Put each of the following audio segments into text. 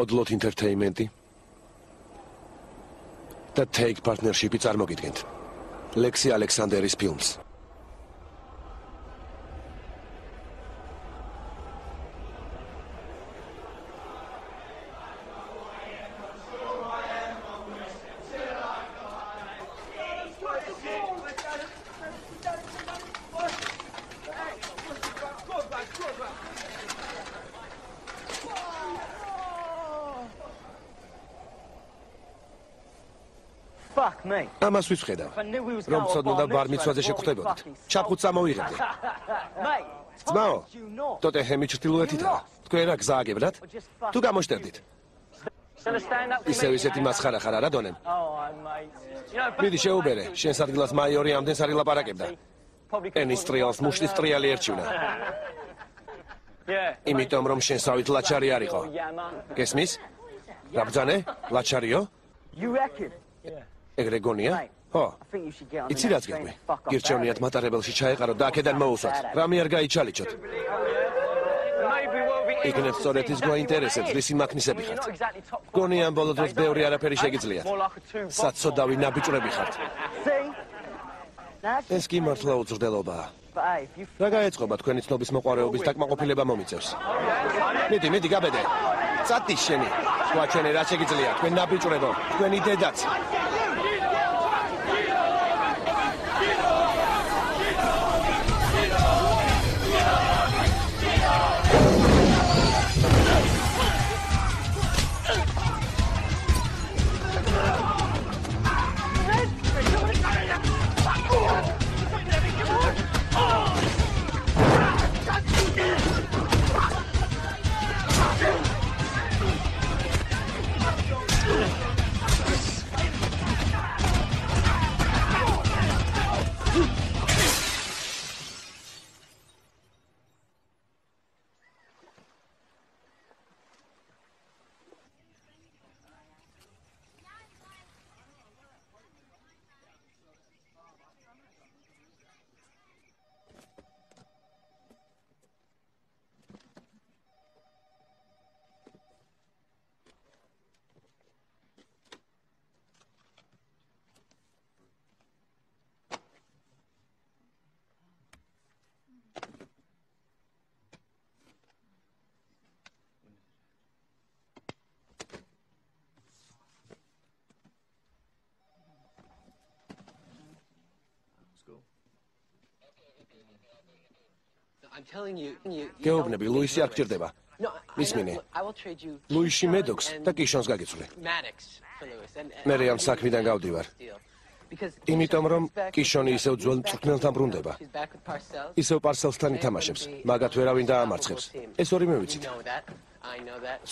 Odlot Entertainment-ი და Take Partnership-ი წარმოგიდგენთ. ლექსი ალექსანდერის ფილმს. და მას ვიფხედავ, რომ წოდნოდა ბარ მიცვაზე შეგხვდებოდით. ჩაფხუტს ამოვიღებდი. ძმაო, ტოტენჰემი ჩრდილოეთითაა. თქვენ რა გზა აგებრათ? თუ გამოშტერდით. ისევ ისეთი მასხარა ხარ არა დონემ? მიდი შეუბერე, შენს ადგილას მაიორი ამდენს არ ილაპარაკებდა. ენის ტრიალს მუშლის ტრიალი ერჩივნა. იმიტომ რომ შენსავით ლაჩარი არისო. გესმის? რაბძანე? ლაჩარიო? ეგრე გონია? ხო. იცი რაც გეტყვი? გირჩევნიათ მატარებელში ჩაეყარო და აქედან მოუსვათ. რამე არ გაიჩალიჩოთ. იქნებ სწორედ ის გვაინტერესებს, ვისი მაქნისები ხართ. გონია ამ ბოლო დროს ბევრი არაფერი შეგიძლიათ. საცოდავი ნაბიჭრები ხართ. ეს კი მართლა უძრდელობაა. რა გაეწყობა თქვენი ცნობის მოყარეობის დაკმაყოფილება მომიწევს? მიდი, მიდი, გაბედე. წათი შენი. თქვა ჩვენი რა შეგიძლია? თქვენ ნაბიჭრებო, თქვენი დედაც. გეუბნები ლუისი არ გჭირდება მისმინე ლუიში მედოქს და კიშონს გაგიცვლი. მე რეამ საქმიდან გავდივარ. იმიტომ რომ კიშონი ისევ ძველ მწვრთნელთან ბრუნდება. ისევ პარსელსთან ითამაშებს. მაგათ ვერავინ დაამარცხებს ეს ორი მე ვიცით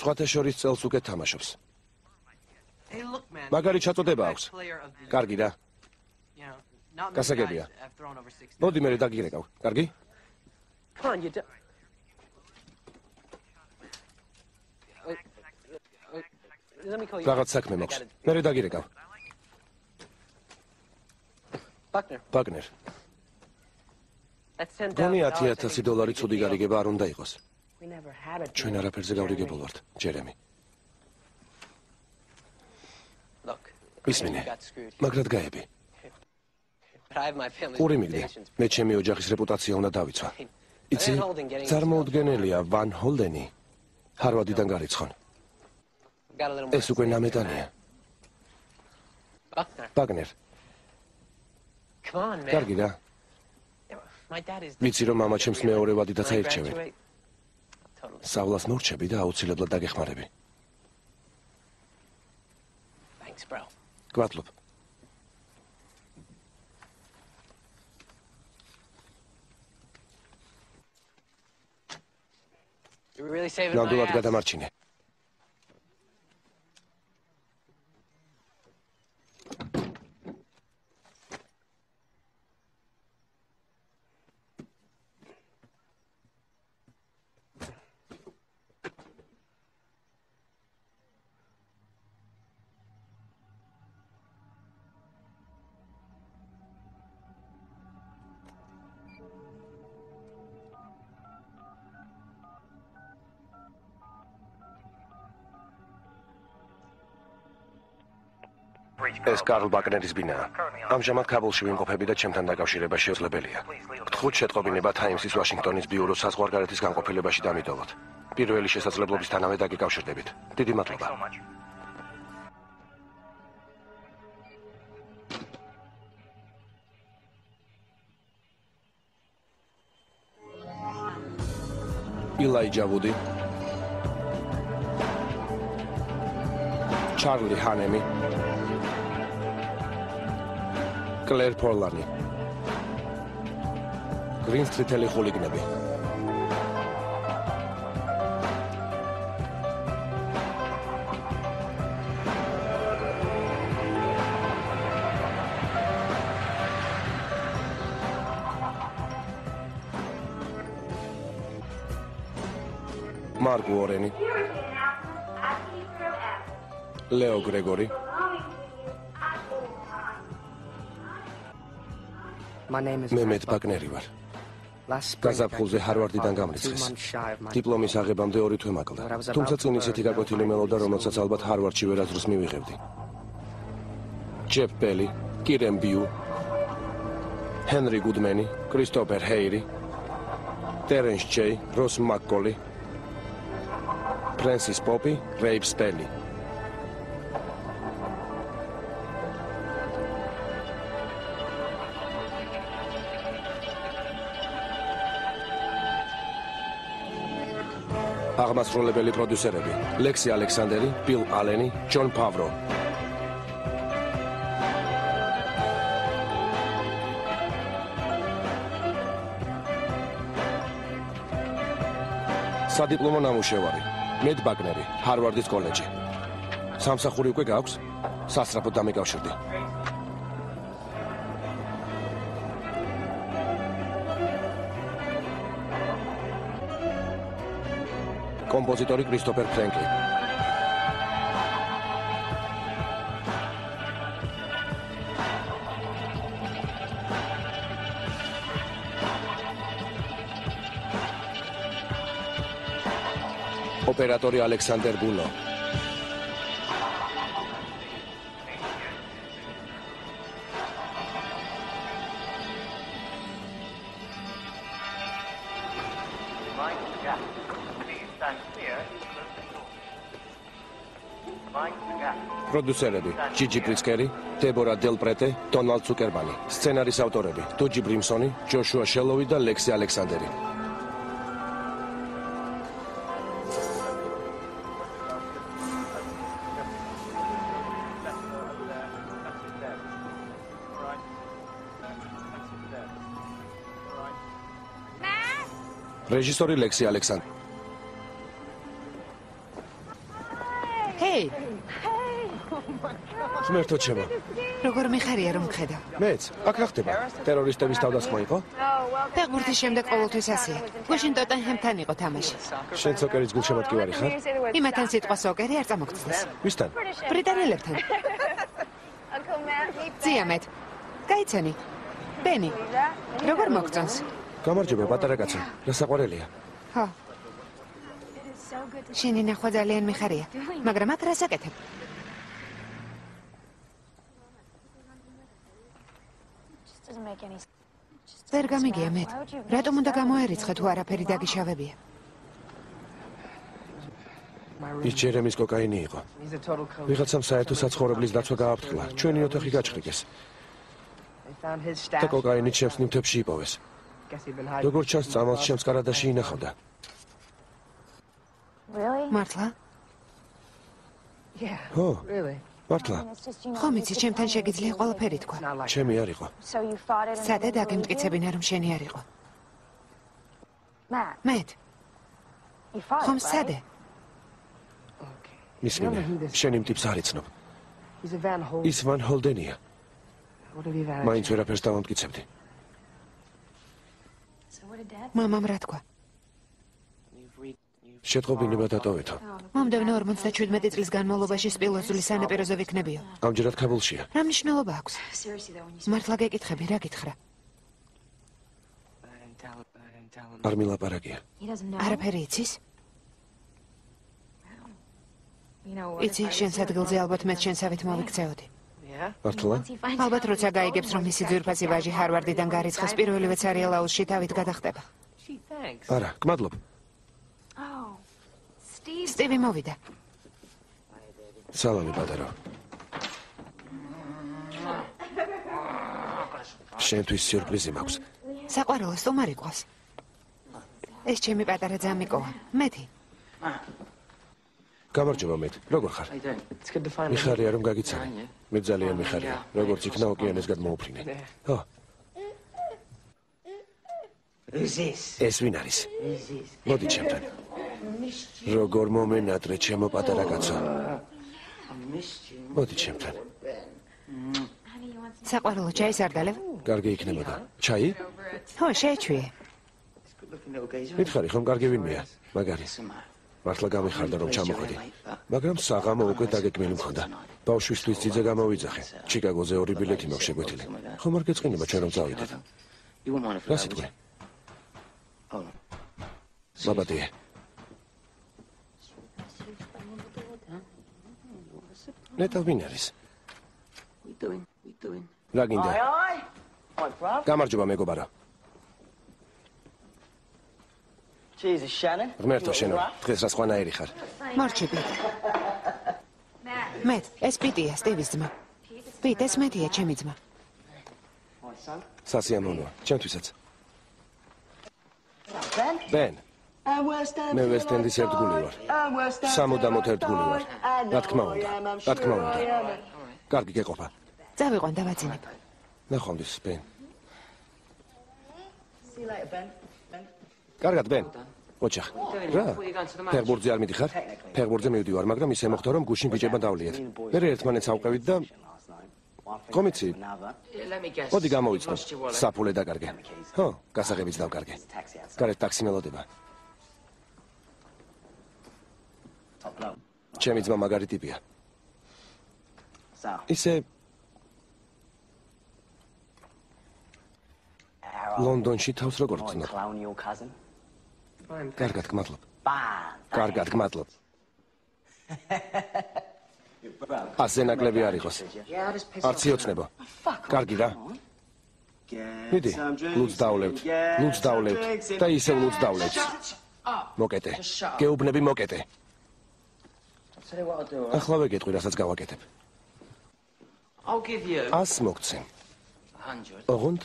სხვათა შორის წელს უკვე თამაშობს. მაგარი ჩაწოდება აქვს. კარგი რა. გასაგებია. მოდი მე დაგიგრეკავ კარგი Come on, you do. რაღაც საქმე მაქვს. მე რე დაგირეკავ. ბაგნერ. ბაგნერ. გონი 10000 დოლარი ცუდი გარიგება არ უნდა იყოს. ჩვენ არაფერზე გავრიგებულ ვართ, ჯერემი. ისმინე. მაგრად გაები. ორი მიგდე. მე ჩემი ოჯახის რეპუტაცია უნდა დავიცვა. იცი წარმოუდგენელია ვან ჰოლდენი ჰარვარდიდან გარიცხონ. ეს უკვე ნამეტანია. ბაგნერ კარგი რა. ვიცი რომ მამა ჩემს მეორე ვადიდაც აირჩევენ სავლას მორჩები და აუცილებლად დაგეხმარები. გვატლობ ნამდვილად გადამარჩინე. ეს კარლ ბაკნერის ბინაა. ამჟამად კაბულში ვიმყოფები და ჩემთან დაკავშირება შეუძლებელია. გთხოვთ შეტყობინება Times-ის ვაშინგტონის ბიუროს საზღვარგარეთის განყოფილებაში დამიტოვოთ. პირველი შესაძლებლობისთანავე დაგეკავშირდებით. დიდი მადლობა. ილაიჯა ვუდი ჩარლი ჰანემი კლერ ფორლანი გრინ სტრიტელი ხულიგნები. მარკ უორენი ლეო გრეგორი მე მეც ბაკნერი ვარ გაზაფხულზე ჰარვარდიდან გამრიცხეს დიპლომის აღებამდე ორი თვე მაკლდა თუმცა წინ ისეთი გაკვეთილი მელოდა რომელსაც ალბათ ჰარვარდში ვერაზრს მივიღებდი ჯეფ ბელი კირენ ბიუ ჰენრი გუდმენი კრისტოფერ ჰეირი ტერენს ჯეი როს მაკკოლი ფრენსის პოპი რეიპ სტელი აღმასრულებელი პროდიუსერები: ლექსი ალექსანდერი, ბილ ალენი, ჯონ ფავრო. სადიპლომო ნამუშევარი: მედ ბაგნერი, ჰარვარდის კოლეჯი. სამსახური უკვე გაქვს? სასწრაფოდ დამეკავშირდი. compositore Christopher Franklin. Operatorio Alexander Bullo. პროდიუსერები: ჯიჯი პრიცკერი, დებორა დელპრეტე, დონალდ ცუკერბანი. სცენარის ავტორები: დუჯი ბრიმსონი, ჯოშუა შელოვი და ლექსი ალექსანდერი. რეჟისორი ლექსი ალექსანდერი. ღმერთო ჩემო. როგორ მიხარია რომ ხედა? მეც, აქ რა ხდება? ტერორისტების თავდასხმა იყო? ფეხბურთის შემდეგ ყოველთვის ასეა. გუშინ ტოტენჰემთან იყო თამაში. შენ სოკერის გულშემატკივარი ხარ? იმათან სიტყვა სოკერი არ წამოგწდეს. ვისთან? ბრიტანელებთან. ძიამეთ. გაიცანი. ბენი. როგორ მოგწონს? გამარჯობა, პატარა კაცო. რა საყვარელია? ხო. შენი ნახვა ძალიან მიხარია, მაგრამ აქ რას აკეთებ? ვერ გამიგია მე. რატომ უნდა გამოერიცხე თუ არაფერი დაგიშავებია? ის ჯერემის კოკაინი იყო. ვიღაცამ საერთო საცხოვრებლის დაცვა გააფრთხილა. ჩვენი ოთახი გაჭრიგეს. და კოკაინი ჩემს ნივთებში იპოვეს. როგორ ჩანს წამალს ჩემს კარადაში ინახავდა. მართლა? ხო, მართლა. ხომ იცი, ჩემთან შეგიძლია ყველაფერი თქვა. ჩემი არ იყო. სადე დაგემტკიცებინა რომ შენი არ იყო? მეთ. ხომ სადე? მისმინე, შენი მტიფს არ იცნობ. ის ვან ჰოლდენია. მაინც ვერაფერს დავამტკიცებდი. მამამ რა თქვა? შეტყობინება დატოვეთო. მომდევნო 57 წლის განმავლობაში სპილოზული სანაპიროზე ვიქნებიო. ამჯერად კაბულშია. რა მნიშვნელობა აქვს? მართლა გეკითხები, რა გითხრა? არ მილაპარაკია. არაფერი იცის? იცი, შენ სადგილზე ალბათ მეც შენ სავით მოვიქცეოდი. მართლა? ალბათ როცა გაიგებს რომ მისი ძვირფასი ვაჟი ჰარვარდიდან გარიცხეს პირველივე ცარიელაუსში თავით გადახტება. არა, გმადლობ. სტივი მოვიდა. სალამი პატარო. შენთვის სიურპრიზი მაქვს. საყვარელოს თუ მარიყვას. ეს ჩემი პატარა ძამიკოა. მეტი. გამარჯობა მეტ. როგორ ხარ? მიხარია რომ გაგიცანი. მე ძალიან მიხარია. როგორც იქნა ოკეანეს გადმოუფრინე. ხო. ეს ვინ არის? მოდი ჩემთან. როგორ მომენატრე ჩემო პატარა კაცო. მოდი ჩემთან. საყვარელო ჩაის არ დალევ? კარგი იქნებოდა. ჩაი? ხო, შეეჩვიე. მითხარი ხომ კარგი ვინმეა? მაგარი. მართლა გამიხარდა რომ ჩამოხვედი. მაგრამ საღამო უკვე დაგეკმილი მქონდა. ბავშვისთვის ძიძა გამოვიძახე. ჩიკაგოზე ორი ბილეთი მაქვს შეგვეთილი. ხომ არ გეწყინება ჩვენ რომ წავიდეთ? რა სიტყვი? ბაბადე. ნეტა ვინ არის? რა გინდა? გამარჯობა მეგობარო. Jesus, Shannon. ღმერთო შენო, დღეს რა სხვანაირი ხარ? მარჩები. მეტ, ეს პიტია, სტივის ძმა. პიტ, ეს მეტია, ჩემი ძმა. Სასიამოვნოა, ჩემთვისაც. Ben. ბენ, End. მე ვესტენდის ერთგული ვარ. სამუდამოდ ერთგული ვარ. რა თქმა უნდა, რა თქმა უნდა. კარგი გეყოფა. წავიყვან დავაძინებ. ნახვამდის, ბენ. See you later, Ben. Ben. კარგად, ბენ. ოჩახ. რა? ფეხბურთზე არ მიდიხარ? ფეხბურთზე მივდივარ, მაგრამ ისე მოხდა რომ გუშინ ბიჭებმა დავლიეთ. მე ერთმანეთს ავყევით და კომიცი. მოდი გამოვიცნო. საფულე დაკარგე. ხო, გასაღებიც დავკარგე. გარეთ ტაქსი მელოდება. ჩემი ძმა მაგარი ტიპია. Ისე ლონდონში თავს როგორ გწნობ? cousin. კარგად გმადლობ. Კარგად გმადლობ. ასე ნაკლები არ იყოს. არც იოცნებო. კარგი რა. მიდი, ლუც დავლევთ. ლუც დავლევთ და ისევ ლუც დავლევთ. მოკეტე. გეუბნები მოკეტე. Tell you what I'll do. ახლა ვეგეტყვი, რასაც გავაკეთებ. I'll give you 100 მოგცემ. a hundred. ოღონდ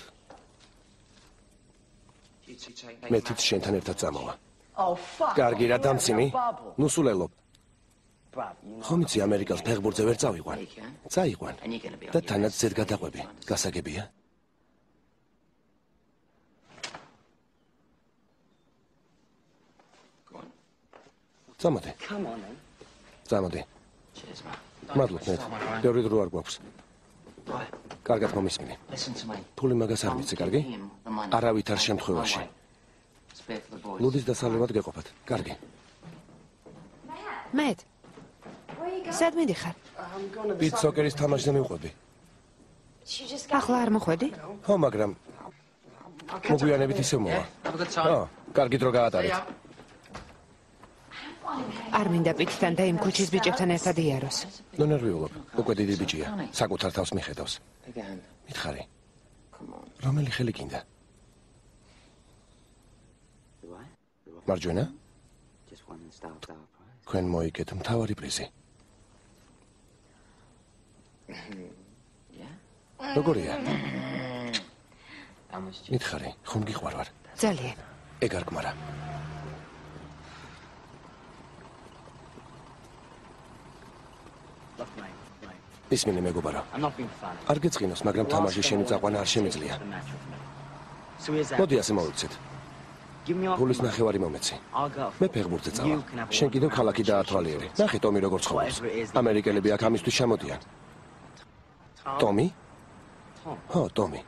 You two take მე თვით შენთან ერთად წამოვა. Oh, კარგი რა დამცინი? ნუ you know. ხომ იცი ამერიკას ფეხბურთზე ვერ წავიყვან? წაიყვან. Და თანაც ზედ გადაყვები. გასაგებია? Წამოდე. Come on, then. წამოდე. Cheers, mate. მადლობ მე. ბევრი დრო არ გვაქვს. Კარგად მომისმინე. Ფული მაგას არ მიცე, კარგი? Არავითარ შემთხვევაში. Ლუდის დასალევად გეყოფათ. კარგი. მეტ. სად მიდიხარ? ბიტ სოკერის თამაშზე მივყვები. ახლა არ მოხვედი? ხო, მაგრამ მოგვიანებით ისევ მოვა. Time. კარგი დრო გაატარეთ. არ მინდა პიტთან და იმ ქუჩის ბიჭებთან ერთად იაროს. ნუ ნერვიულობ. უკვე დიდი ბიჭია. საკუთარ თავს მიხედავს. Მითხარი, რომელი ხელი გინდა? Მარჯვენა? Თქვენ მოიგეთ მთავარი პრიზი. Როგორია? Მითხარი, ხომ გიყვარ ვარ? ძალიან. ეგ არ გმარა. Look, mate. mate. ისმინე მეგობარო. Არ გეწყინოს, მაგრამ თამაში შენი წაყვანა არ შემიძლია. Მოდი ასე მოვიცეთ. Გულის ნახევარი მომეცი. Მე ფეხბურთზე წავა. Შენ კიდევ ქალაქი დაათვალიერე. ნახე ტომი როგორ ცხოვრობს. Ამერიკელები აქ ამისთვის ჩამოდიან. Tom. ტომი? Ხო, ტომი.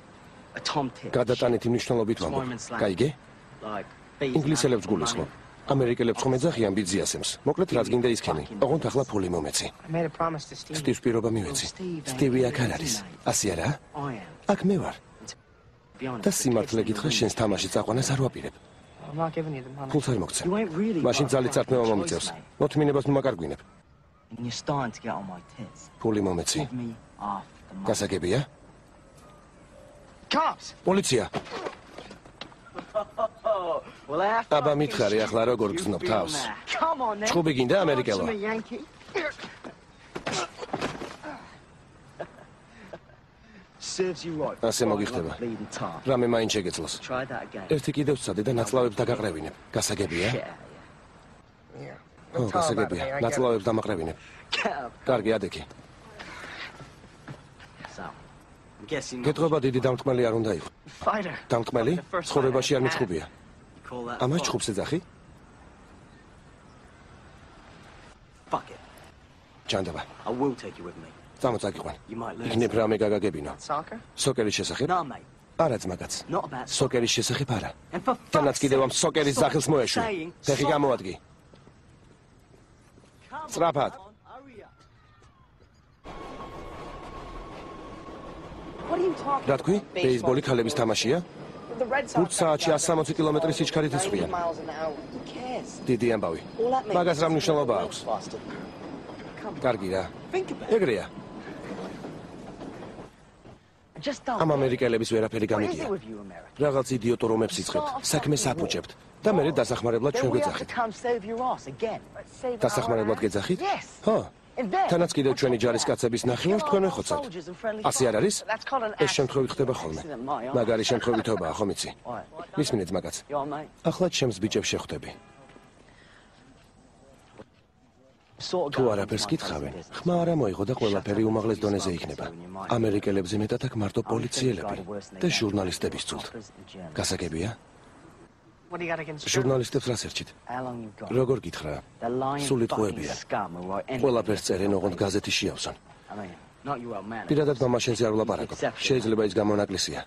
Tip. გადატანითი მნიშვნელობით ვამბობ. Გაიგე? Ინგლისელებს გულისხმობ. ამერიკელებს ხომ ეძახიან ბიძიასემს. მოკლედ რაც გინდა ისქენი. ოღონდ ახლა ფული მომეცი. Სტივს პირობა მივეცი. სტივი აქ არ არის. ასე არა? Am. აქ მე ვარ. Და სიმართლე გითხრა შენს თამაში წაყვანას არ ვაპირებ. Ფულს არ მოგცემ. Მაშინ ძალით choice, მომიწევს. მოთმინებას ნუ მაკარგვინებ. And you're starting to get on my tits. ფული მომეცი. Გასაგებია? Cops! პოლიცია. Აბა მითხარი ახლა როგორ გრძნობ თავს? ჩხუბი გინდა ამერიკელო? Ასე მოგიხდება. რამე მაინც შეგეძლოს. Ერთი კიდევ ვცადე და ნაწლავებს დაგაყრევინებ. გასაგებია? Ო, გასაგებია. ნაწლავებს დამაყრევინებ. კარგი, ადექი. Გეტყობა დიდი დამტკმელი არ უნდა იყო. Fighter. დამტკმელი? The first ცხოვრებაში არ მიჩხუბია. Ამას ჩხუბს ეძახი? Fuck it. ჯანდაბა. I will take you with me. წამოწაგიყვან. Might learn. იქნებ რამე გაგაგებინო. Soccer? სოკერის შესახებ? No, mate. არა ძმაკაც. Სოკერის შესახებ არა. Თანაც კიდევ ამ სოკერის სახელს მოეშვი. ფეხი გამოადგი. Come სწრაფად. რა თქვი? about? ბეისბოლი ქალების თამაშია? Ფუტ საათში 160 კილომეტრის სიჩქარით cares? დიდი ამბავი. Მაგას რა მნიშვნელობა აქვს? faster. Come on, კარგი რა. think about it. ეგრეა. Just don't. ამ ამერიკელების ვერაფერი გამიგია. რაღაც იდიოტურ ომებს იწყებთ, საქმეს აფუჭებთ და მე დასახმარებლად ჩვენ გეძახით. დასახმარებლად გეძახით? Yes. თანაც კიდევ ჩვენი ჯარისკაცების ნახევარს თქვენ friendly ასე არ არის? Ეს შემთხვევით ხდება ხოლმე. მაგარი შემთხვევითობაა, ხო მიცი? Alright. მისმინე ძმაკაც. You all right, mate? ახლა ჩემს ბიჭებს შეხვდები. Თუ არაფერს business. ხმა არა მოიღო და ყველაფერი უმაღლეს დონეზე იქნება. ამერიკელებზე მეტად აქ მარტო პოლიციელები და ჟურნალისტები სწულთ. გასაგებია? What do you got against ჟურნალისტებს რას ერჩით? Როგორ გითხრა? Სული ტყუებია. ყველაფერს წერენ, ოღონდ გაზეთი შეავსონ. Პირადად მამაშენზე არ ვლაპარაკობ. შეიძლება ის გამონაკლისია.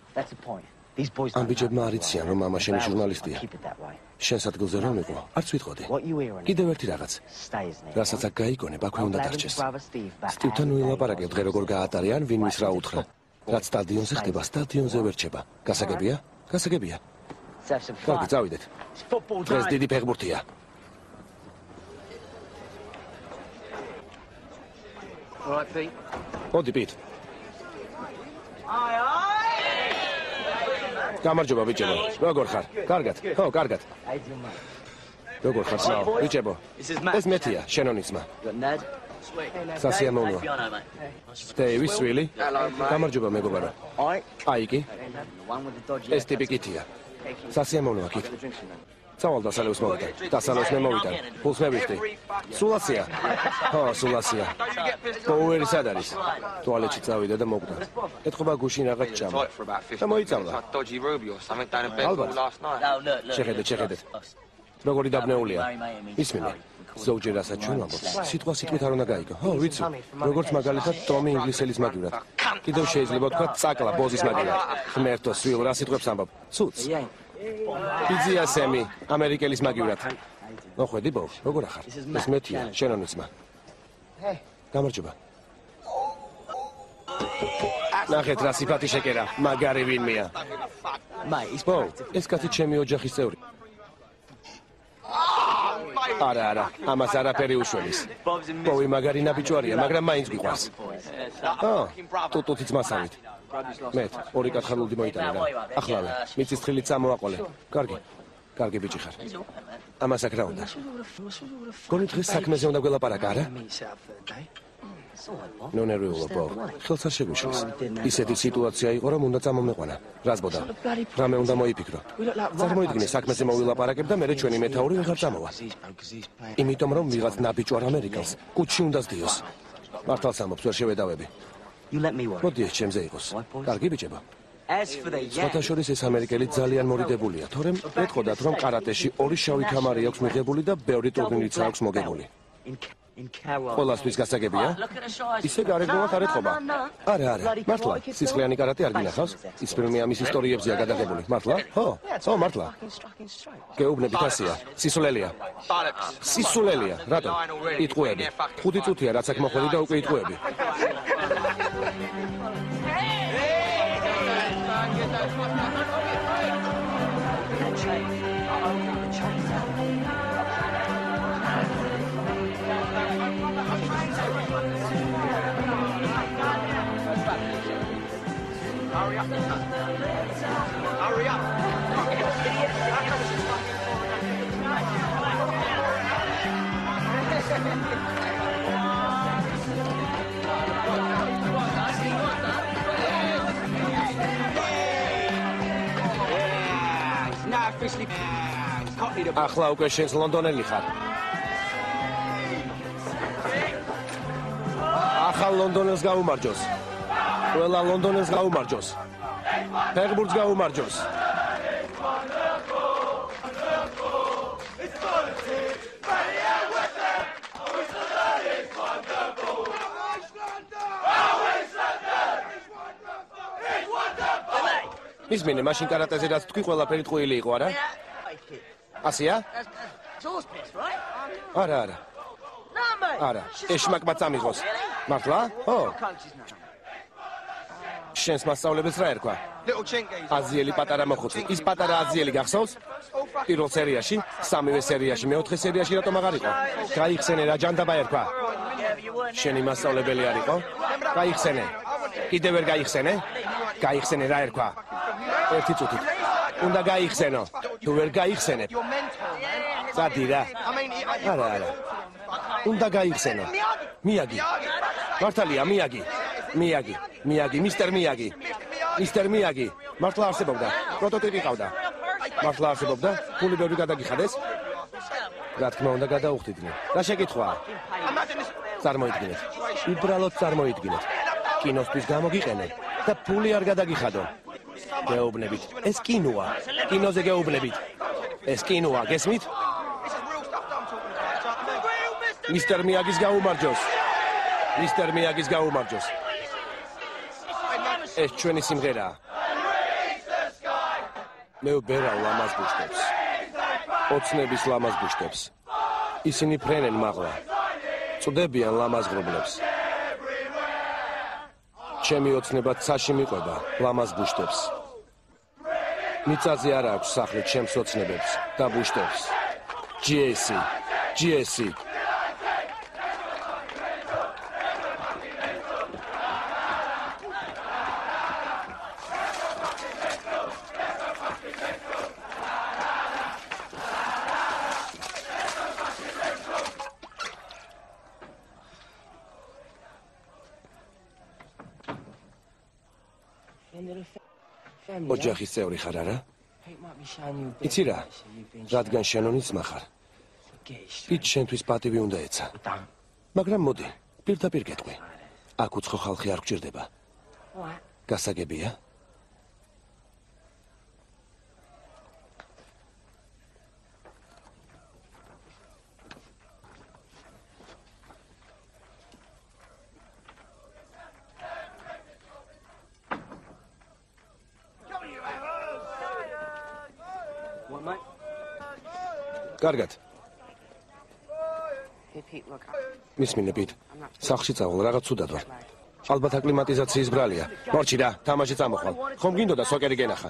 Ამ ბიჭებმა არ იციან, რომ მამა შენი ჟურნალისტია. Შენს ადგილზე რომ იყო, არც ვიტყოდი. Კიდევ ერთი რაღაც. Რასაც აქ გაიგონებ, აქვე უნდა დარჩეს. Სტივთან ვილაპარაკებ დღე როგორ გაატარე ან ვინ მის რა უთხრა. რაც სტადიონზე ხდება, სტადიონზე ვერ რჩება. გასაგებია? გასაგებია. Let's have some კარგი, fun. წავიდეთ. Დღეს დიდი ფეხბურთია. Right, Pete. მოდი პით. გამარჯობა ბიჭებო. როგორ ხარ? კარგად. ხო, კარგად. Your mate? როგორ ხარ სნაო? ბიჭებო. Ეს მეთია, შენონიცმა. Got Ned? სასიამოვნოა. დეივის ვილი. გამარჯობა მეგობარო. With the dodgy ეს ტიპი კითია. სასიამოვნოა კით. წავალ დასალევს მოვიდა. დასალევს მე მოვიდა. ფულს მე ვიხდი. სულასია. ხო, სულასია. პოუერი სად არის? ტუალეტში წავიდა და მოკვდა. ეთქობა გუშინ რაღაც 50 და მოიწამლა. look. შეხედეთ, შეხედეთ. როგორი დაბნეულია. ისმინე. ზოგჯერ რასაც ჩვენ ვამბობ, სიტყვა სიტყვით არ უნდა გაიგო. ხო, ვიცი. როგორც მაგალითად ტომი ინგლისელის მაგივრად. კიდევ შეიძლება თქვა წაკლა ბოზის მაგივრად. ღმერთო, სულ რა სიტყვებს ამბობ? ცუც. Ბიძია სემი, ამერიკელის მაგივრად. მოხვედი ბო, როგორ ახარ? ეს მეთია, შენონიცმა. გამარჯობა. ნახეთ რა სიფათი შეკერა, მაგარი ვინმეა. Mate, he's ბო, ეს კაცი ჩემი ოჯახის წევრი. არა, არა, ამას არაფერი უშველის. ბოვი მაგარი ნაბიჯვარია, მაგრამ მაინც გიყვარს. ა, ტუტუთი ძმასავით. მე ორი კათხალუდი მოიტანა რა. ახლავე, მიწის თხილით წამოაყოლე. კარგი. კარგი ბიჭი ხარ. ამას აქ რა უნდა? გონი დღეს საქმეზე უნდა გველაპარაკა, არა? Meets out for the day. ნუ ნერვიულო, ბო. ხელს არ შეგვიშლის. ისეთი სიტუაცია იყო, რომ უნდა წამომეყვანა. რაზბოდა? რამე უნდა მოიფიქრო. წარმოიდგინე, საქმეზე მოვილაპარაკებ და მე ჩვენი მეთაური ვეღარ წამოვა. Იმიტომ რომ ვიღაც ნაბიჯვარ ამერიკელს კუჩი უნდა სდიოს. მართალს ამბობს, ვერ შევედავები. Მოდი ეს ჩემზე იყოს. კარგი ბიჭებო. Სხვათა შორის ეს ამერიკელი ძალიან მორიდებულია, თორემ ეთქოდათ რომ კარატეში ორი შავი თამარი აქვს მიღებული და ბევრი ტურნირიც აქვს მოგებული. ყველასთვის გასაგებია? ისე გარეგნულად არ ეთქობა. არა, არა, მართლა, სისხლიანი კარატე არ გინახავს? ის ფილმი ამის ისტორიებზეა გადაღებული. მართლა? ხო, ხო, მართლა. Fucking straight. გეუბნებით ასია. სისულელია. Სისულელია. რატო? იტყუები. ხუთი წუთია რაც აქ მოხვედი და უკვე იტყუები. Hurry up, son. Hurry up. How come she's fucking falling out of the ახლა უკვე შენს ლონდონელი ხარ. ახალ ლონდონელს გაუმარჯოს. ყველა ლონდონელს გაუმარჯოს. ფეგბურთს გაუმარჯოს. ისმინე, მაშინ კარატეზე რაც თქვი, ყველაფერი ტყუილი იყო, არა? ასია? არა, არა. არა, ეშმაკმა წამიღოს. მართლა? ო, შენს მასწავლებელს რა ერქვა? Აზიელი პატარა მოხუცი. ის პატარა აზიელი გახსოვს? პირველ სერიაში, სამივე სერიაში, მეოთხე სერიაში რატომ აღარ იყო? გაიხსენე რა ჯანდაბა ერქვა? შენი მასწავლებელი არ იყო? გაიხსენე. კიდევ ვერ გაიხსენე? გაიხსენე რა ერქვა? ერთი წუთით. უნდა გაიხსენო. თუ ვერ გაიხსენებ, წადი რა. Არა, არა. უნდა გაიხსენო. მიაგი. მართალია, მიაგი. მიაგი. მიაგი, მისტერ მიაგი. მისტერ მიაგი. მართლა არსებობდა. პროტოტიპი ყავდა. მართლა არსებობდა. ფული ბევრი გადაგიხადეს? რა თქმა უნდა, გადაუხდიდნენ. რა შეკითხვაა? წარმოიდგინეთ. უბრალოდ წარმოიდგინეთ. კინოსთვის გამოგიყენენ და ფული არ გადაგიხადო. გეუბნებით. ეს კინოა. კინოზე გეუბნებით. ეს კინოა, გესმით? This is real stuff that I'm talking about. Do you know what I mean? მისტერ მიაგის გაუმარჯოს. მისტერ მიაგის გაუმარჯოს. ეს ჩვენი სიმღერაა. მე ვბერავ ლამაზ ბუშტებს. ოცნების ლამაზ ბუშტებს. ისინი ფრენენ მაღლა. წდებიან ლამაზ ღრუბლებს. ჩემი ოცნება ცაში მიყვება ლამაზ ბუშტებს. მიწაზე არ აქვს სახლი ჩემს ოცნებებს და ბუშტებს. GSC, GSC, ოჯახის წევრი ხარ არა? იცი რა? რადგან შენონიც מחარ. პიტ შენთვის პატივი უნდა ეცა. მაგრამ მოდი, პირდაპირ გეტყვი. აქ უცხო ხალხი არ გჭირდება. გასაგებია? კარგად. მისმინე პიტ. სახში წავალ, რაღაც ცუდად ვარ. ალბათ აკლიმატიზაციის ბრალია. მორჩი რა, თამაში წამოხვალ. ხომ გინდოდა სოკერი გენახა?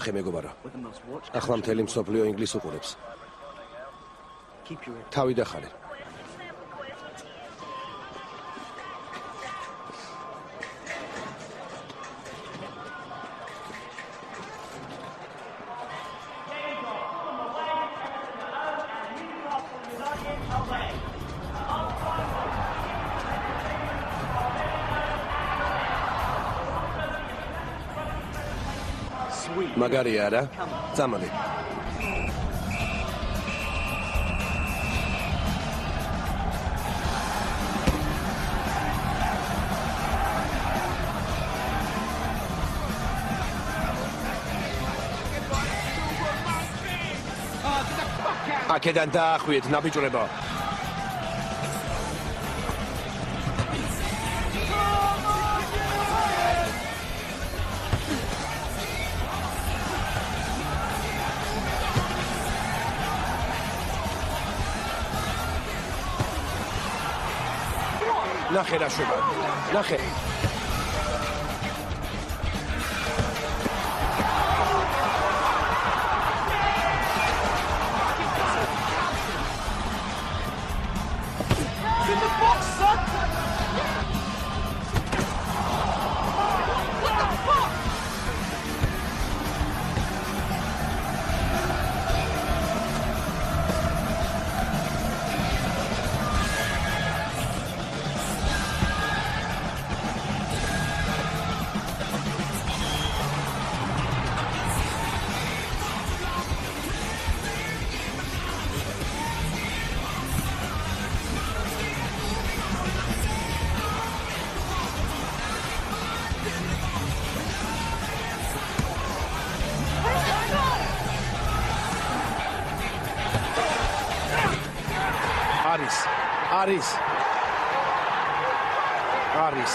ნახე მეგობარო. Ახლა მთელი მსოფლიო ინგლისს უყურებს. Თავი დახარე. მაგარია რა. წამალი. აქედან დაახვიეთ ნაბიჯურებო. ნახე რა შვება. არის. არის.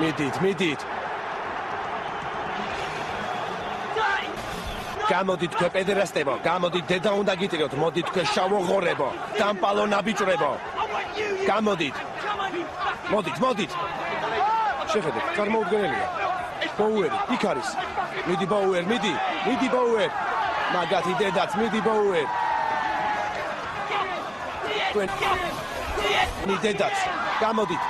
მიდით, მიდით. გამოდით თქვენ პედერასტებო, გამოდით დედა უნდა გიტიროთ, მოდით თქვენ შავოღორებო, დამპალო ნაბიჭრებო. გამოდით. მოდით, მოდით. შეხედეთ, წარმოუდგენელია. ბოუერი, იქ არის. მიდი ბოუერ, მიდი, მიდი ბოუერ. მაგათი დედაც, მიდი ბოუერ. თქვენ მიდი დედაც, გამოდით.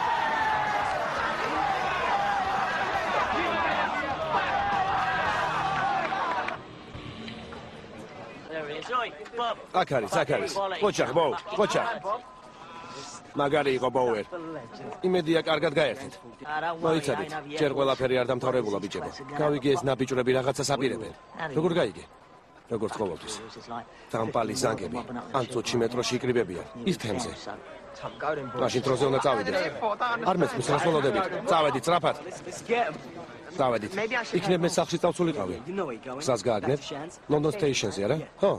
Აქ არის, აქ არის. ყოჩახ, ბოუ, ყოჩახ. მაგარი იყო ბოუერ. იმედია კარგად გაერთეთ. მოიცადეთ, ჯერ ყველაფერი არ დამთავრებულა ბიჭებო. გავიგე ეს ნაბიჭრები რაღაცას აპირებენ. როგორ გაიგე? როგორც ყოველთვის. დამპალი ზანგები, ან წუთში მეტროში იკრიბებიან, ის თემზე. მაშინ დროზე უნდა წავიდეთ. არ მეცმის რას ველოდებით. წავედით სწრაფად. Წავედით. იქნებ მე სახლში წავსულიყავი. Გზას გააგნებ? ლონდონ სტეიშენზე არა? ხო.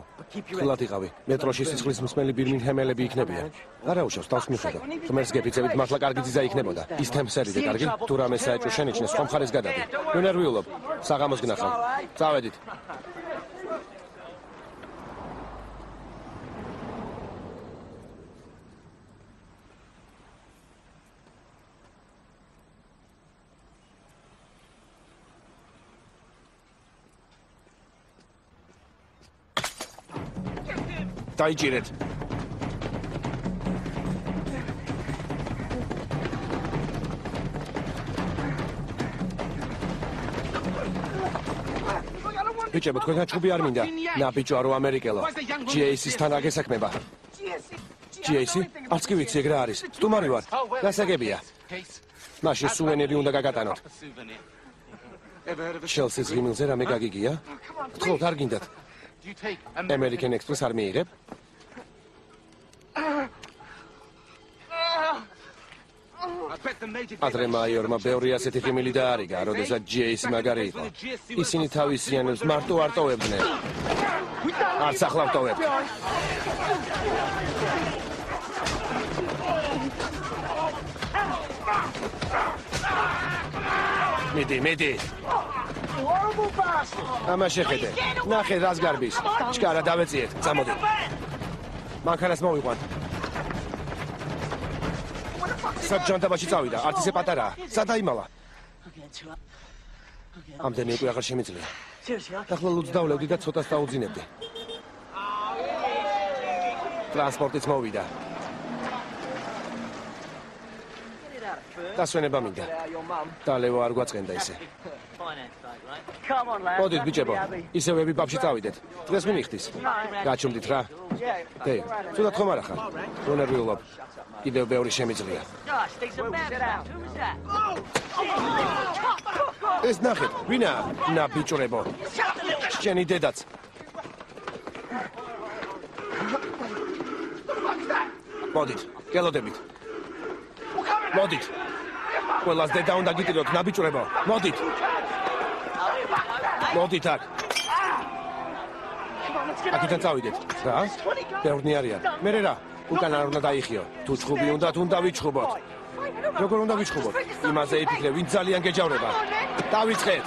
ხილად იყავი. მეტროში სისხლის მსმელი ბირმინჰემელები იქნებიან. არა უშავს თავს მიხედა. ღმერთს გეფიცებით მართლა კარგი ძიძა იქნებოდა. ის თემსერიდე კარგი, თუ რამე საეჭვო შენიშნეს, ხომ ხარეს გადადი. ნუ ნერვიულობ. საღამოს გნახავ. წავედით. დაიჭირეთ. ბიჭებო, თქვენთან ჩუბი არ მინდა. ნაბიჯო არო ამერიკელო. GAC-სთან აგესაქმება. GAC? არც კი ვიცი ეგ რა არის. სტუმარი ვარ. გასაგებია. მაშინ სუვენირი უნდა გაგატანოთ. შელსის ღიმილზე რამე გაგიგია? გთხოვთ არ გინდათ. American Express არ მიიღებ? ადრე მაიორმა ბევრი ასეთი ღიმილი დაარიგა, როდესაც GAC მაგარი იყო. ისინი თავისიანებს მარტო არ ტოვებდნენ. არც ახლა ვტოვებთ. მიდი, მიდი. ამა შეხედე. ნახე რას გარბის. ჩკარა დავეციეთ. წამოდი. მანქანას მოვიყვან. საჯანტაბაში წავიდა. არც ისე პატარაა. სადაიმალა. ამდენი უკვე აღარ შემიძლია. Ახლა ლუდს დავლევდი და ცოტას დაუძინებდი. ტრანსპორტიც მოვიდა. დასვენება მინდა. დალევა არ გვაწყენდა ისე. მოდით ბიჭებო, ისევ ვები ბაბში წავიდეთ. დღეს მინიხთის. გაჩუმდით რა. დე, ცუდად ხომ არა ხარ? რო ნერვიულობ. კიდევ ბევრი შემიძლია. Ეს ნახეთ, ვინა? ნა ბიჭრებო. შენი დედაც. მოდით, გელოდებით. მოდით. ყველას დედა უნდა გიტიროთ, ნაბიჭრებო. მოდით. მოდით აქ. აქედან წავიდეთ. რა? ბევრნი არიან. მე რა? უკან არ უნდა დაიხიო. თუ ჩხუბი უნდა, უნდა ვიჩხუბოთ. როგორ უნდა ვიჩხუბოთ? იმაზე იფიქრე, ვინ ძალიან გეჯავრება. დავიწყეთ.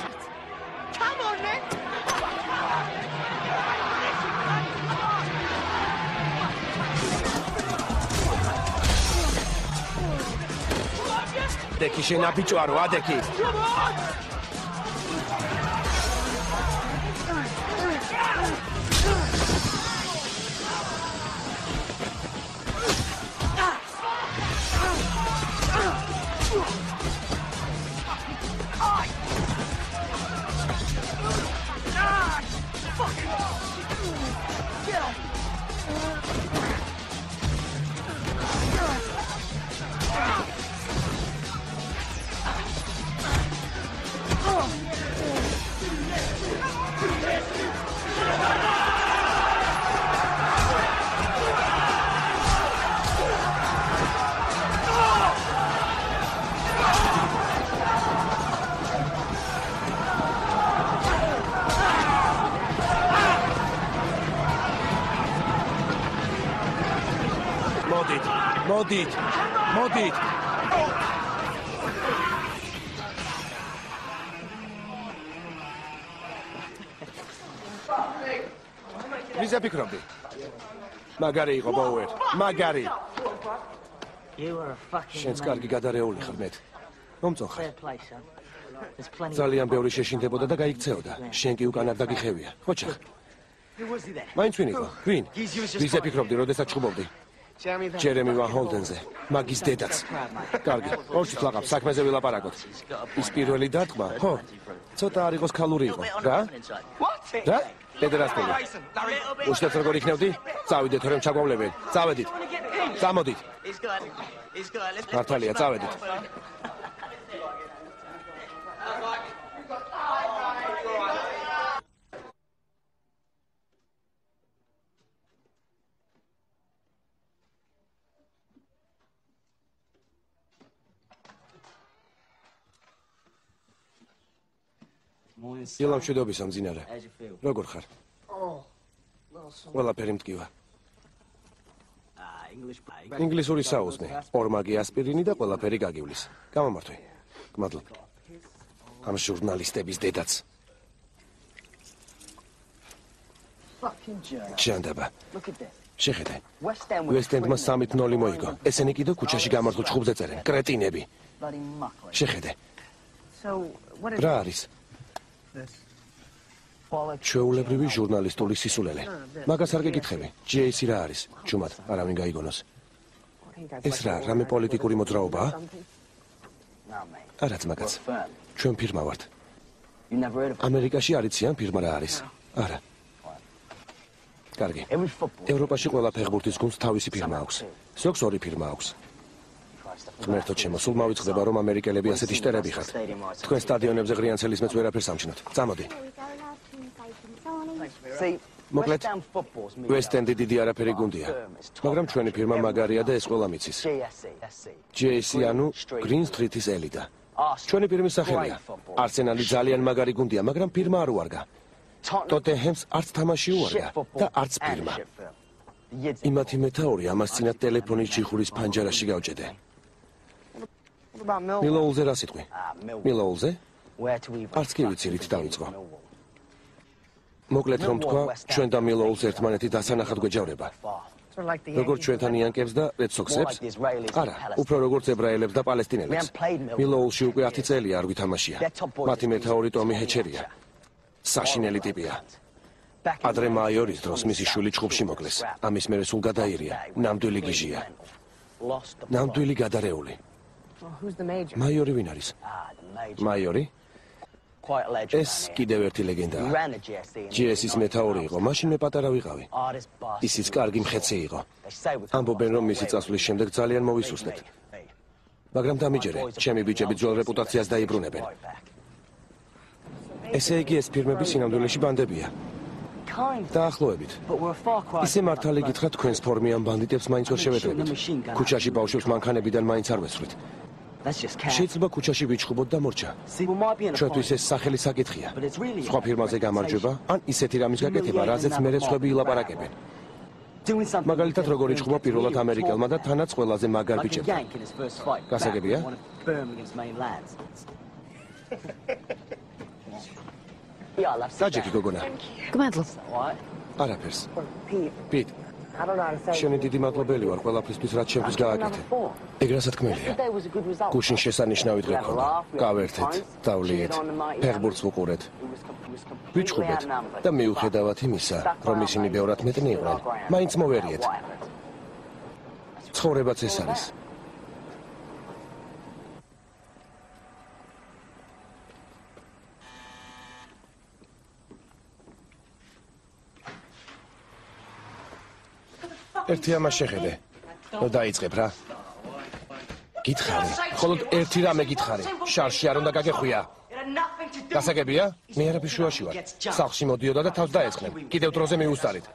დეკი შენა ბიჭვარო, ადეკი. მოდით, მოდით, მოდით. ვიზა ფიქრობდი? მაგარი იყო ბოუერ, მაგარი. Შენს კარგი გადარეული ხარ მე. მომწონხარ. fair play, son. There's plenty. ძალიან ბევრი შეშინდებოდა და გაიქცეოდა. შენ კი უკან არ დაგიხევია. ხოჭა. მაინც ვინ იყო? ვინ? ვიზა ფიქრობდი, როდესაც ჩხუბობდი? ჯერემი ვან ჰოლდენზე, მაგის დედაც. კარგი, ორში თლაყავს, საქმეზე ვილაპარაკოთ. ის პირველი დარტყმა, ხო? ცოტა არ იყოს ქალური იყო, რა? რა? პედერასტელი. უშტებს როგორ იქნევდი? წავიდეთ, რომ ჩაგვავლებენ. წავედით. წამოდით. Let's მართალია, წავედით. დილამშვიდობისა მძინარე. როგორ ხარ? ყველაფერი მткиვა. ინგლისური საუზნი, ორმაგი ასპირინი და ყველაფერი გაგივლის. გამომართვე. გმადლობ. ამ ჟურნალისტების დედაც. ჯანდაბა. შეხედე. ვესტენდმა 3-0 მოიგო. ესენი კიდე ქუჩაში გამართულ ჩხუბზე წერენ. კრეტინები. შეხედე. რა არის? ჩვეულებრივი ჟურნალისტული სისულელე. მაგას არ გეკითხები. GAC რა არის? ჩუმად, არავინ გაიგონოს. ეს რა, რამე პოლიტიკური მოძრაობაა? Არაც მაგაც. Ჩვენ ფირმა ვართ. Ამერიკაში არიციან ფირმა რა არის? არა. კარგი. Ევროპაში ყველა ფეხბურთის გუნდს თავისი ფირმა აქვს. ზოგს ორი ფირმა აქვს. ღმერთო ჩემო, სულ მოვიწყდება რომ ამერიკელები ასეთი შტერები ხართ. თქვენ სტადიონებზე ღრიანცელის მეც ვერაფერს ამჩნევთ. წამოდი. Მოკლედ, ვესტენდი დიდი არაფერი გუნდია. მაგრამ ჩვენი ფირმა მაგარია და ეს ყველა მიცის. JC ანუ Green Street-ის ელიდა. ჩვენი ფირმის სახელია. არსენალი ძალიან მაგარი გუნდია, მაგრამ ფირმა არ უარგა. ტოტენჰემს არც თამაში უარგა და არც ფირმა. იმათი მეთაური ამას წინათ ტელეფონის ჯიხურის ფანჯარაში გავჭედე. მილოულზე რა სიტყვი? მილოულზე? არც კი ვიცი რით დაიწყო. მოკლედ რომ თქვა, ჩვენ და მილოულს ერთმანეთი დასანახად გვეჯავრება. როგორც ჩვენთან იანკებს და რედსოქსებს? არა, უფრო როგორც ებრაელებს და პალესტინელებს. მილოულში უკვე 10 წელია არ გვითამაშია. მათი მეთაური ტომი ჰეჩერია. საშინელი ტიპია. ადრე მაიორის დროს მისი შვილი ჩხუბში მოკლეს. ამის მერე სულ გადაირია. ნამდვილი გიჟია. ნამდვილი გადარეული. Მაიორი ვინ არის? მაიორი? Quite a legend. ეს კიდევ ერთი ლეგენდაა. GS-ის მეთაური იყო, მაშინ მე პატარა ვიყავი. Ისიც კარგი მხეცი იყო. Ამბობენ რომ მისი წასვლის შემდეგ ძალიან მოვისუსტეთ. მაგრამ დამიჯერე, ჩემი ბიჭები ძველ რეპუტაციას დაიბრუნებენ. ესე იგი ეს ფირმები სინამდვილეში ბანდებია. Დაახლოებით. Ისე მართალი გითხრათ, თქვენს ფორმიან ბანდიტებს მაინც ვერ შევეტევით. ქუჩაში ბავშვებს მანქანებიდან მაინც არ ვესვრით. Შეიძლება ქუჩაში ვიჩხუბოთ და მორჩა. Ჩვენთვის ეს სახელი საკითხია. Სხვა ფირმაზე გამარჯვება, ან ისეთი რამის გაკეთება, რაზეც მერე სხვები ილაპარაკებენ. Მაგალითად, როგორ იჩხუბა პირველად ამერიკელმა და თანაც ყველაზე მაგარ fight. გასაგებია? დაჯექი გოგონა. გმადლობ. Alright. არაფერს. Პიტ, Შენი დიდი მადლობელი ვარ ყველაფრისთვის, რაც შენთვის გააკეთე. ეგ რა სათქმელია. Გუშინ შესანიშნავი დღე ქონდა. გავერთეთ, დავლიეთ, ფეხბურთს ვუყურეთ. Ვიჩხუბეთ და მიუხედავად იმისა, რომ ისინი ბევრად მეტნი იყვნენ, მაინც მოვერიეთ. Ცხოვრებაც ეს არის. ერთი ამას შეხედე. ნუ დაიწყებ რა. გითხარი. მხოლოდ ერთი რამე გითხარი. შარში არ უნდა გაგეხვია. გასაგებია? მე არაფერ შუაში ვარ. სახლში მოდიოდა და თავს დაეწყნენ. კიდევ დროზე მიუსწარით.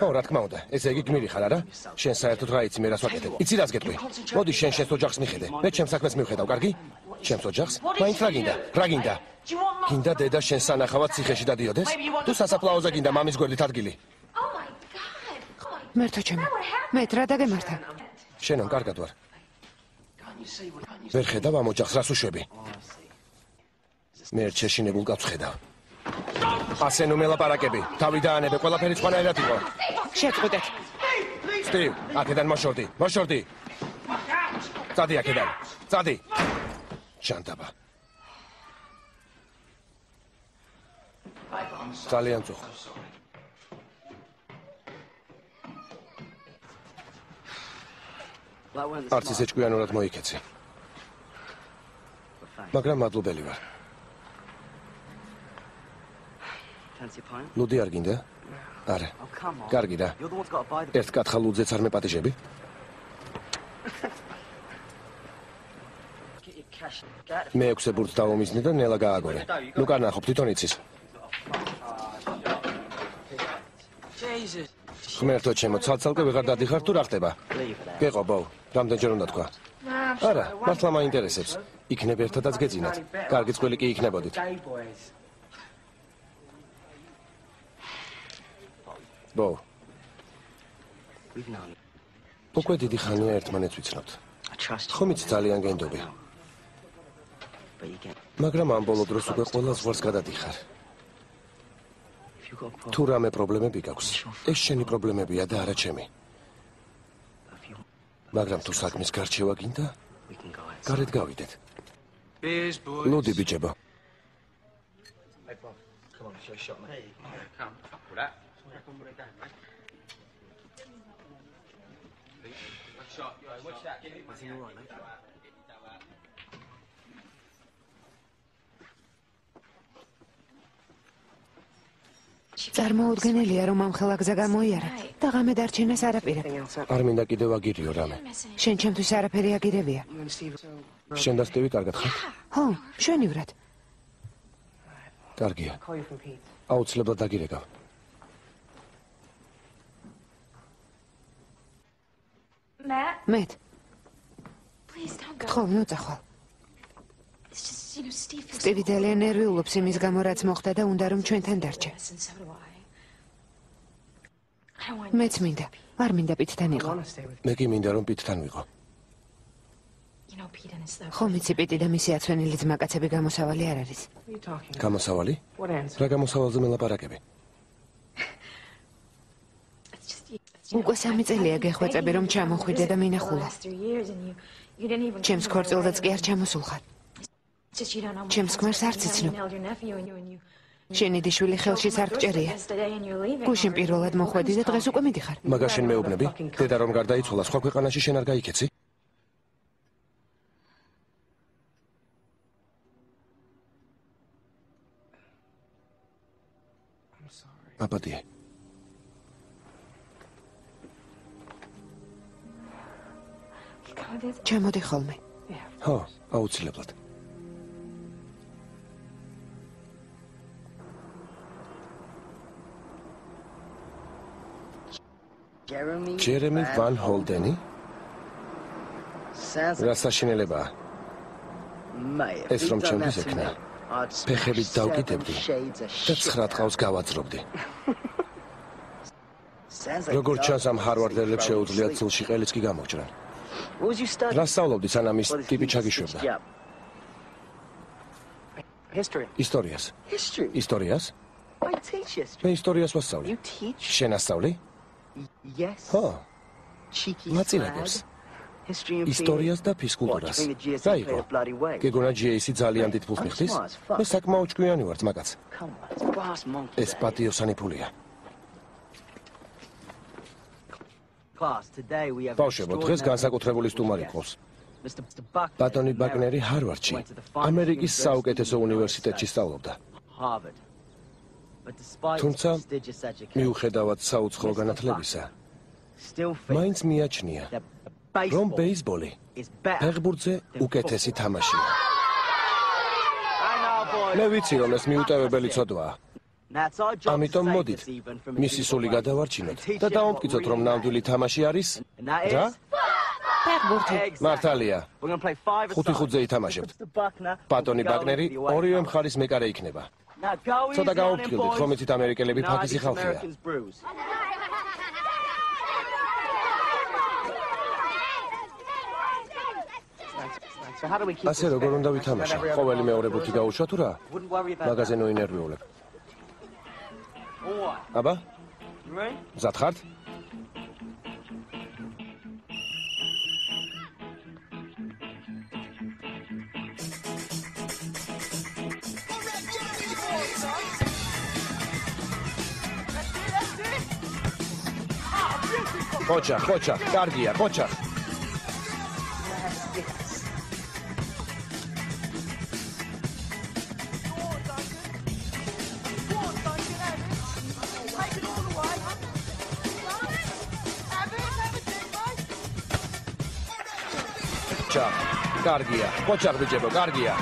ხო, რა თქმა უნდა. ესე იგი გმირი ხარ, არა? შენ საერთოდ რა იცი მე რას ვაკეთებ? იცი რას გეტყვი? მოდი შენ შენს ოჯახს მიხედე. მე ჩემს საქმეს მივხედავ, კარგი? ჩემს ოჯახს? მაინც რა გინდა? რა გინდა? გინდა დედა შენ სანახავად ციხეში დადიოდეს? თუ სასაფლაოზე გინდა მამის გვერდით ადგილი? Მერთო ჩემი. მე რა დაგემართა? შენან კარგად ვარ. ვერ ხედავ ამ ოჯახს რას უშვები? მე ერთ შეშინებულ კაცს ხედავ. ასე ნუ მელაპარაკები. თავი დაანებე, ყველაფერი სხვანაირად იყო. შეწყვეტეთ. სტივ, აქედან მოშორდი, მოშორდი. წადი აქედან. წადი. შანტაბა. ძალიან წუხ. Like one of the არც ისე ჭკვიანურად მოიქეცი. მაგრამ მადლობელი ვარ. Ლუდი არ გინდა? არა. Კარგი the... ერთ კათხა ლუძეც არ მეპატიჟები? Მე ექვსე ბურთს დავომიზნე და ნელა გააგორე. ნუ კარნახობ თვითონ იცის. Jesus. ღმერთო ჩემო, ცალ-ცალკე ვეღარ დადიხარ თუ რა ხდება? Გეყო ბო, რამდენჯერ უნდა თქვა? არა, მართლა მაინტერესებს. იქნებ ერთადაც გეძინათ. კარგი წყვილი კი იქნებოდით. Ბო, უკვე დიდი ხანია ერთმანეთს ვიცნობთ. Ხომ იცი ძალიან გენდობი, მაგრამ ამ ბოლო დროს უკვე ყველა ზღვარს გადადიხარ. If you've got a problem, თუ რამე პრობლემები გაქვს, ეს შენი პრობლემებია და არა ჩემი. მაგრამ თუ საქმის გარჩევა გინდა, გარეთ გავიდეთ. Ლუდი ბიჭებო, shot. Yo, watch that. Give it. წარმოუდგენელია რომ ამ ხელა გზა გამოიარა და ღამე დარჩენას არაპირებ. არ მინდა კიდევ აგირიო რამე. შენ ჩემთვის არაფერი აგირებია. შენ და სტივი კარგად ხარ? ხო, კარგია. You from Pete. აუცილებლად დაგირეკავ. Matt, მეტ, please don't go. ხო, მოწახვალ. It's just, you know, Steve feels სტივი ძალიან ნერვიულობს იმის გამო რაც მოხდა და უნდა რომ ჩვენთან დარჩე. მეც მინდა. არ მინდა პიტთან იყო. მე კი მინდა რომ პიტთან ვიყო. you know Pete and his stuff. ხო, მიცი პიტი და მისი აცვენილი ძმაკაცები გამოსავალი არ არის. Გამოსავალი? Რა გამოსავალზე მელაპარაკები? Უკვე სამი წელია გეხვეწები რომ ჩამოხვიდე და მინახულა. ჩემს ქორწილზეც კი არ ჩამოსულხარ. ჩემს გვერდს არ ციცნობ. შენიდი შვილი ხელშიც არ გჭერია. გუშინ პირველად მოხვედი და დღეს უკვე მიდიხარ. მაგაშინ მეუბნები, დედა რომ გარდაიცვალა, სხვა ქვეყანაში შენ არ გაიქეცი? აბადიე. ჩამოდი ხოლმე. ხო, აუცილებლად. ჯერემი ვან ჰოლდენი? რა საშინელებაა? ეს რომ ჩემთვის ექნა. ფეხებით დავკიდებდი და ცხრა დღავს გავაძრობდი. როგორ ჩანს ამ ჰარვარდელებს შეუძლიათ ცილში ყელიც კი გამოგჭრან. რა სწავლობდი სანამ ის ტიპი ჩაგიშვებდა? ისტორიას. ისტორიას? მე ისტორიას ვასწავლი. შენ ასწავლი? ხო. მაწილაკებს. ისტორიას და ფიზკულტურას. რა იყო? გეგონა ჯეისი ძალიან დიდ ფულს მიხდის? მე საკმაოდ ჭკვიანი ვარ, მაგაც. ეს პატიოსანი ფულია. ბავშვებო, დღეს განსაკუთრებული სტუმარი ყავს. ბატონი ბაგნერი ჰარვარდში, ამერიკის საუკეთესო უნივერსიტეტში სწავლობდა. თუმცა მიუხედავად საუცხოო განათლებისა, მაინც მიაჩნია, რომ ბეისბოლი ფეხბურთზე უკეთესი თამაშია. მე ვიცი, რომ ეს მიუტევებელი ცოდვაა. ამიტომ მოდით, მისი სული გადავარჩინოთ და დავამტკიცოთ, რომ ნამდვილი თამაში არის რა? ფეხბურთი. მართალია. ხუთი ხუთზე ითამაშებთ. ბატონი ბაგნერი ორივე მხარის მეკარე იქნება. ცოტა გაუფრთხილდით, ხომ იცით ამერიკელები ფაქიზი ხალხია. ასე როგორ უნდა ვითამაშო? ყოველი მეორე ბუთი გაუშვა თუ რა? მაგაზე ნოინერვიულებ. აბა? მზად ხართ? ხოჩა, ხოჩა, კარგია, ხოჩა. ხოჩა, კარგია. ხოჩა ბიჭებო, კარგია.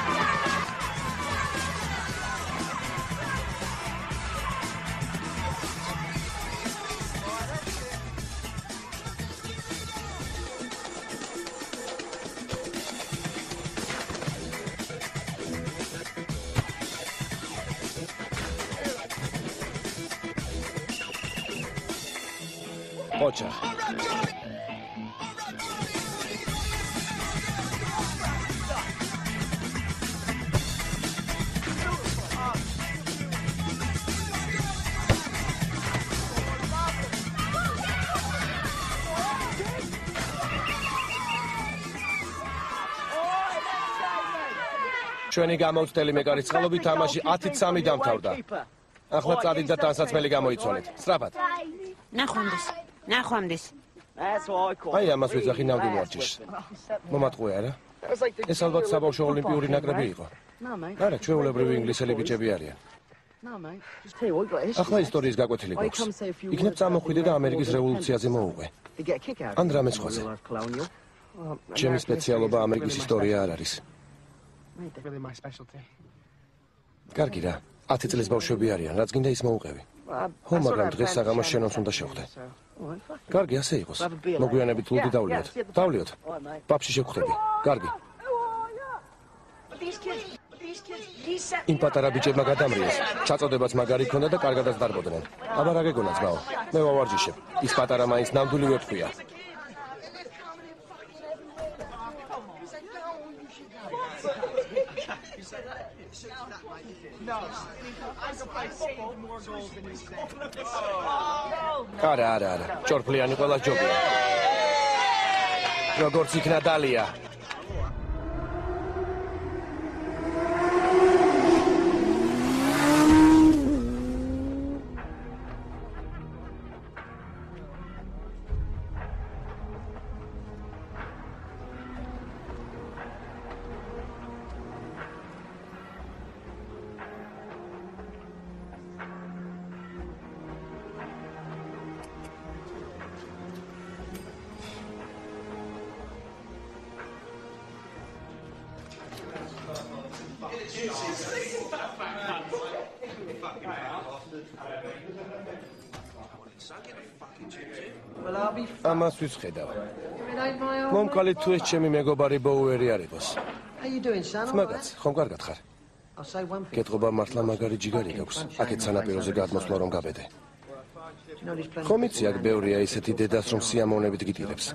ჩვენი გამოცდელი მეკარის წყალობით თამაში 10-3 დამთავრდა. ახლა წადით და დასაცმელი გამოიცვალეთ. სწრაფად. ნახვამდის. ნახვამდის. აი ამას ვეძახი ნამდვილ ვარჯიშს. მომატყუე არა? ეს ალბათ საბავშვო ოლიმპიური ნაკრები იყო. არა, ჩვეულებრივი ინგლისელი ბიჭები არიან. ახლა ისტორიის გაკვეთილი გვაქვს. იქნებ წამოხვიდე და ამერიკის რევოლუციაზე მოუყვე. ან რამე სხვაზე. ჩემი სპეციალობა ამერიკის ისტორია არ არის. კარგი რა. 10 წლის ბავშვები არიან, რაც გინდა ის მოუყევი. ხო, მაგრამ დღეს საღამოს შენოს უნდა შევხვდე. კარგი, ასე იყოს. მოგვიანებით ლუდი დავლიოთ. დავლიოთ. პაპში შეგხვდები. კარგი. იმ პატარა ბიჭებმა გადამრიეს. ჩაწოდებაც მაგარი ქონდა და კარგადაც დარბოდნენ. აბა რა გეგონა ძმაო? მე ვავარჯიშებ. ის პატარა მაინც ნამდვილი ვეფხვია. არა, არა, არა. ჭორფლიანი ყველა ჯობია. როგორც იქნა დალია. My old მომკალი თუ ეს ჩემი მეგობარი ბოუერი არ იყოს. Მაგაც, ხომ კარგად ხარ? Კეთობა მართლა მაგარი ჯიგარი გაქვს. აქეთ სანაპიროზე გადმოსვლა რომ გაბედე. Ხომ იცი აქ ბევრია ისეთი დედას რომ სიამოვნებით გიტირებს.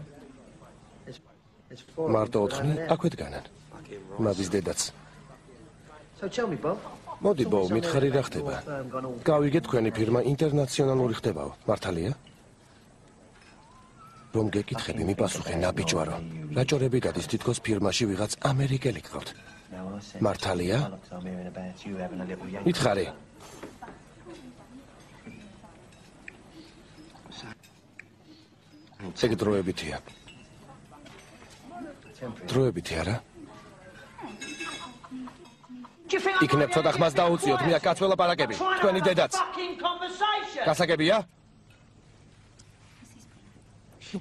Four. მარტო there. აქვეთ განან. მაგის დედაც. Მოდი ბო, მითხარი რა ხდება? All გავიგე თქვენი ფირმა ინტერნაციონალური ხდებაო. მართალია? რომ გეკითხები, მიპასუხე ნაბიჯვარო. რაჭორები გადის თითქოს ფირმაში ვიღაც ამერიკელი გყავთ. მართალია? მითხარი. ეგ დროებითია. დროებითი არა? იქნებ ცოტა ხმას დაუწიოთ, მე აქ კაცველა პარაკები. თქვენი დედაც. გასაგებია? ნუ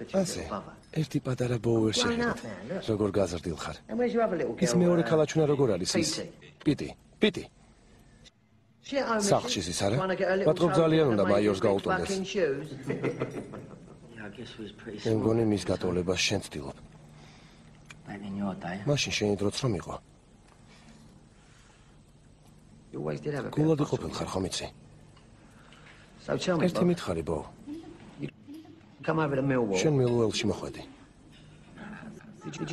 you, ასე. ერთი პატარა ბოუერ შეხედეთ. როგორ გაზრდილ ხარ? Ის მეორე ქალაჩუნა როგორ არის ის? Პიტი. პიტი. Სახლში ის არა? Toe ძალიან უნდა მაიორს გაუტოლდეს. მე მგონი მის გატოლებას შენ ცდილობ. Day. მაშინ შენი დროც რომ იყო. Გულად იყოფილ ხარ ხომ იცი? Ერთი მითხარი ბო. to Millwall. შენ მილუელში მოხვედი.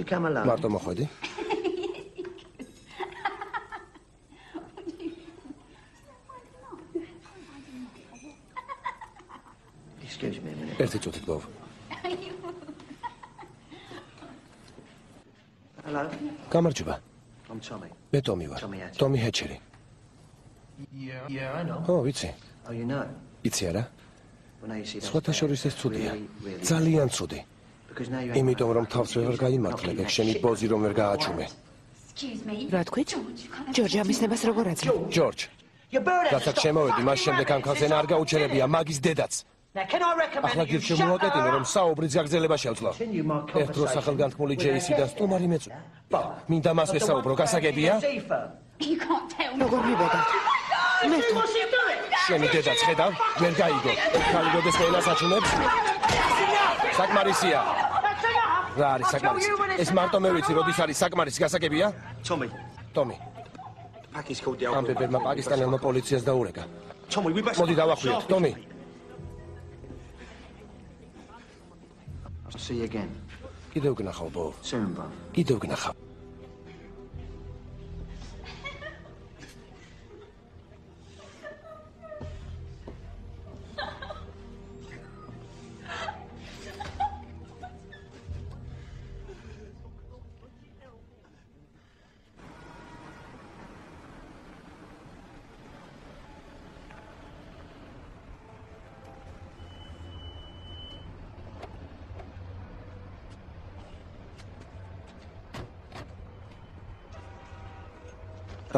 Come alone? მარტო მოხვედი? Excuse me a minute. ერთი წუთით ბო. Hello, გამარჯობა. I'm Tommy. მე ტომი ვარ. ტომი ჰეჩერი. Yeah, yeah, I know. ო, ვიცი. Oh, you know. იცი არა? Სხვათა შორის ეს ცუდია. Ძალიან ცუდი. იმიტომ რომ თავს ვერ გაიმართლებ, ეგ შენი პოზი რომ ვერ გააჩუმე. რა თქვით? ჯორჯი ამის ნებას როგორ აძლევ? ჯორჯ, რასაც შემოვედი, მას შემდეგ ამ ქალს ენა არ გაუჩერებია მაგის დედაც. Ახლა მოვაკეტინე, her რომ საუბრის გაგზელება შევძლო. Ერთ დროს with ჯეისი და სტუმარი მეწვი. მინდა მას Of the ვესაუბრო, one გასაგებია? როგორ What's he doing? შენი დედაც ხედავ, ვერ გაიგო. ხალი გოდეს ყველას აჩუნებს. საკმარისია. Რა არის საკმარისი? ეს მარტო მე ვიცი, როდის არის საკმარისი, გასაგებია? Tommy, ტომი, Packy's called the ამ ბებერმა პაკისტანელმა პოლიციას დაურეკა. We best. მოდი დავახვიოთ, ტომი. I'll see you again. კიდევ გნახავ, ბო. Soon, Bob. კიდევ გნახავ.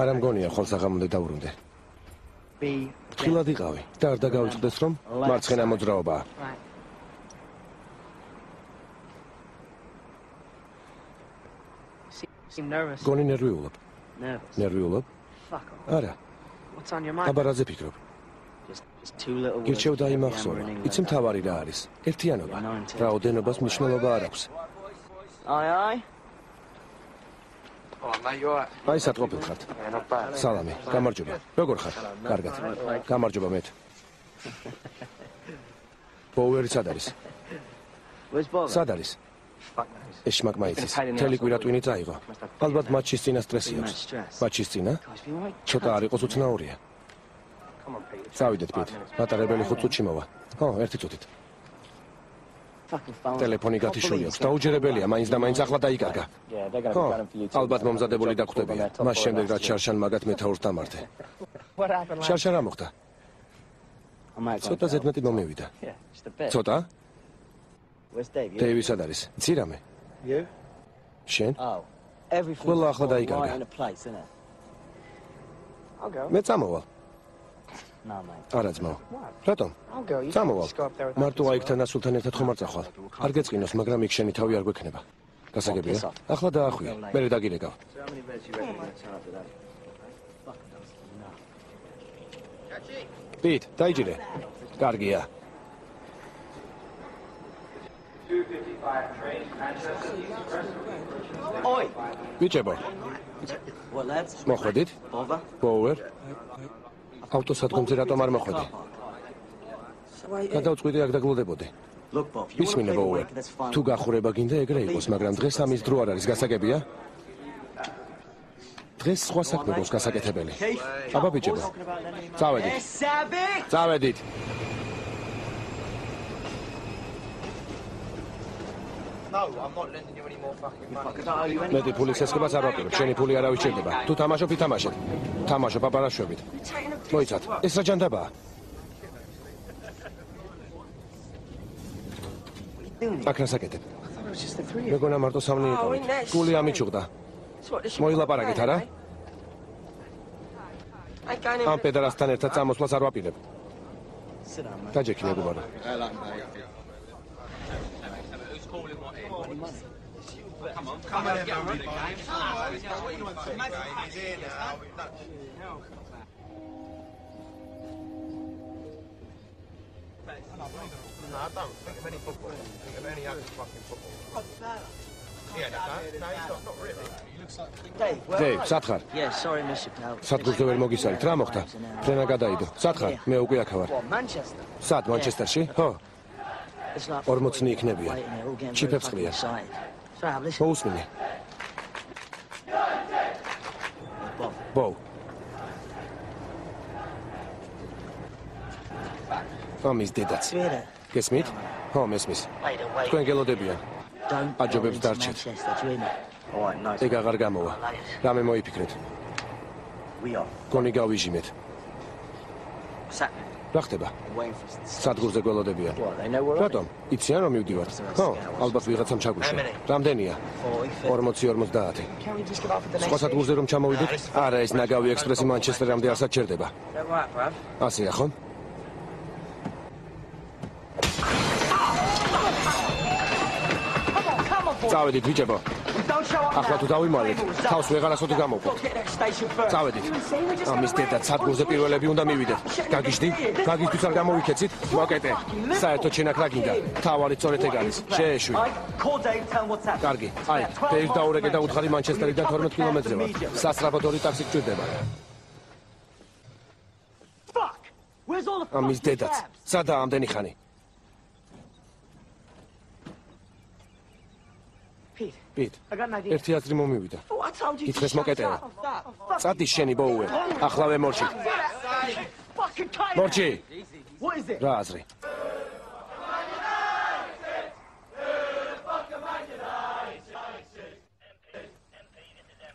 არა მგონია ხოლ საღამომდე დავრუნდე. Be ფრთხილად იყავი და არ დაგავიწყდეს რომ მარცხენა მოძრაობაა. Nervous. გონი ნერვიულობ. Ნერვიულობ? Არა, აბა რაზე ფიქრობ? Just, just two little words. გირჩევ to get the დაიმახსოვრა. hammer in England. იცი მთავარი რა არის? ერთიანობა. რაოდენობას მნიშვნელობა არ აქვს. Aye, aye. Oh, mate, you alright? აი სათყოფილ ხართ. Სალამი, გამარჯობა. როგორ ხარ? კარგად. გამარჯობა მეტ. პოვერი სად არის? Სად არის? ეს შმაკმა იცის. თელი კვირა ტვინი წაიღო. ალბათ მატჩის წინა სტრესი აქვს. მატჩის წინა? Ცოტა არ იყოს უცნაურია. წავიდეთ პიტ. მატარებელი ხუთ წუთში მოვა. ხო, ერთი წუთით. Ტელეფონი გათიშული აქვს. დაუჯერებელია, მაინც და მაინც ახლა დაიკარგა. Ხო, ალბათ მომზადებული დაგვხვდებია. მას შემდეგ რაც შარშან მაგათ მეთაურს დამართე. Last შარშან რა მოხდა? Ცოტა ზედმეტი მომივიდა. Ცოტა? Დეივი სად არის? იცი რამე? You? შენ? Oh. Ყველა ახლა დაიკარგა. right in არა ძმაო. რატომ? Წამოვალ. with მარტო აიქთან ასულთან ერთად ხომ არ წახვალ? არ გეწყინოს, მაგრამ იქ შენი თავი არ გვექნება. გასაგებია? ახლა დაახვიე. მე დაგირეკავ. So how many beds you reckon you're gonna turn up today? პიტ, დაიჭირე. კარგია. Oi! ბიჭებო, What, lads? მოხვედით? Bother? ბოუერ. ავტოსადგომზე რატომ არ მოხვედი? გადავწყვიტე აქ to ისმინე ბოუერ. თუ გახურება გინდა ეგრე იყოს, მაგრამ დღეს ამის დრო არ არის გასაგებია? დღეს სხვა საქმე გვაქვს გასაკეთებელი. აბა ბიჭებო, წავედით. Წავედით. No, I'm not lending you any more fucking money. I don't owe you any მეტი ფულის ესკებას არ ვაპირებ, შენი ფული არავის შედება. თუ თამაშობ, ითამაშეთ. თამაშობ აპარაშვებით. მოიცათ, ეს რა ჯანდაბაა? აქ რასაკეთებ? მეგონა მარტო სამნი იყავით. გული ამიჩუღდა. მოილაპარაკეთ, არა? ამ პედარასთან ერთად წამოსვლას არ ვაპირებ. Sit down, mate. დაჯექი მეგობარო. No, I don't think of any football. Think of any other fucking football. Yeah, no, no, he's not, not really. You? sorry, Mr. Pal. სადგურზე ვერ მოგისალით. რა მოხდა? ფრენა გადაიდო. სათხარ, მე უკვე აქ ვარ. What, სად მანჩესტერში? ხო, It's like 40 იქნებიან. ჩიფებს ყრიან. მოусმინე. Ამის დედაც. Გესმით? ხო, მესმის. Თქვენ გელოდებიან. Don't I go job into darčet. Manchester, do you hear me? All right, nice. ეგ აღარ გამოვა. რამე მოიფიქრეთ. We are. გონი გავიჟიმეთ. Რა ხდება? Სადგურზე გველოდებიან. Რატომ? იციან რომ მივდივართ? ხო, ალბათ ვიღაცამ ჩაგუშვა. რამდენია? 40, 50. 40-50. Can we just get off at the სხვა სადგურზე რომ ჩამოვიდეთ? არა, ეს ნაგავი ექსპრესი მანჩესტერამდე არ bruv? ასეა ხო? წავედით ბიჭებო. Ახლა თუ დავიმალეთ, თავს გამოვყოთ. That station first. წავედით. ამის დედა სადგურზე პირველები უნდა მივიდეთ. გაგიჟდი? გაგიჟდით არ გამოვიქეცით? მოკეტე. საერთოდ შენ აქ რა გინდა? თავარი სწორედ ეგ არის. შეეშვი. Კარგი. აი, დეივ დაურეკე და უთხარი მანჩესტერიდან 12 კილომეტრზე ვარ. სასწრაფოდ ორი ტაქსი გჭირდება. Ამის დედაც. სადაა ამდენი ხანი? Pete, პიტ. Ერთი აზრი მომივიდა. Up. Fuck. წადი შენი ბოუე. ახლავე მორჩი. Fucking tire. მორჩი. It? რა აზრი?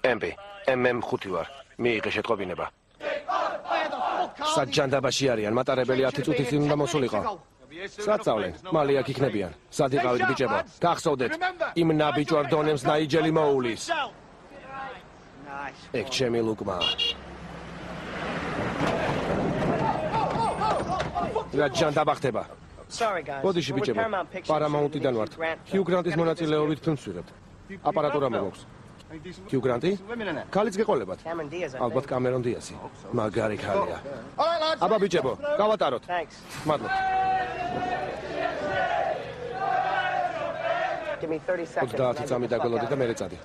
ემპი, MM 5 ვარ. მიიღე შეტყობინება. საჯანდაბაში არიან, მატარებელი 10 წუთის წინ უნდა მოსულიყო. საწავლენ, მალე აქ იქნებიან. სად იყავით ბიჭებო? გახსოვდეთ, იმ ნაბიჯვარ დონემს ნაიჯელი მოულის. ეგ ჩემი ლუკმა. რა ჯანდაბა ხდება? Ბოდიში ბიჭებო, პარამაუნტიდან ვართ. ჰიუ გრანტის მონაწილეობით ფილმს ვიღებთ. აპარატურა მოგაქვს. ჰიუ გრანტი? ქალიც გეყოლებათ. Ალბათ კამერონ დიასი. მაგარი ქალია. აბა ბიჭებო, გავატაროთ. Მადლობთ. Give me 30 seconds. 30 წამი დაგველოდე და მერე წადი.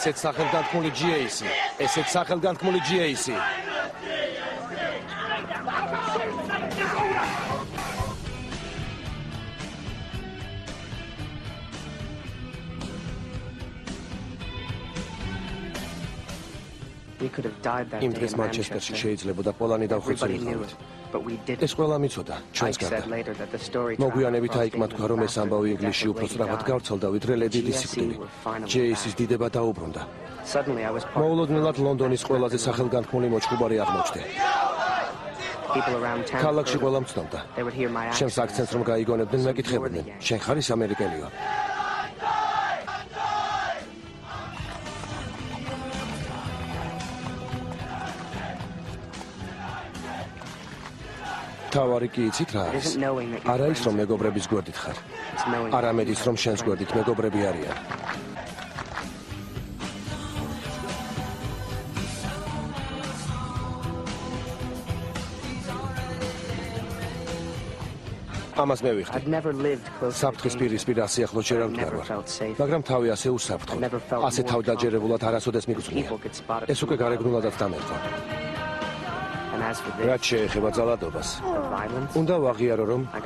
ესეც სახელგანთქმული GAC. ესეც სახელგანთქმული GAC. Იმ დღეს მანჩესტერში Manchester. შეიძლებოდა პოლანი დავხოცილიყავით. But we didn't. ეს ყველა მიცოდა ჩვენს გარდა. მოგვიანებით აიკმა across თქვა რომ ეს ამბავი ინგლისში უფრო სწრაფად გავრცელდა ვიდრე ლედი დის GSE სიკვდილი. were finally ჯეისის დიდება დაუბრუნდა. Მოულოდნელად ლონდონის ყველაზე სახელგანთქმული მოჭუბარი აღმოჩნდა. ქალაქში ყველა მცნობდა. Ჩემს accent. აქცენტს რომ გაიგონებდნენ, მეკითხებოდნენ: "შენ ხარ ის ამერიკელიო?" თავარი კი იცით რა არის? არა ის რომ მეგობრების გვერდით ხარ. Არამედ ის რომ შენს გვერდით მეგობრები არიან. ამას მე ვიხდი. Საფრთხის პირისპირ ასიახლო ჯერ არ Never ვარ. felt safe. მაგრამ თავი ასე უსაფრთხო. Ასე თავდაჯერებულად არასოდეს it ეს უკვე გარეგნულადაც დამერყვა. Რაც შეეხება ძალადობას, უნდა ვაღიარო რომ a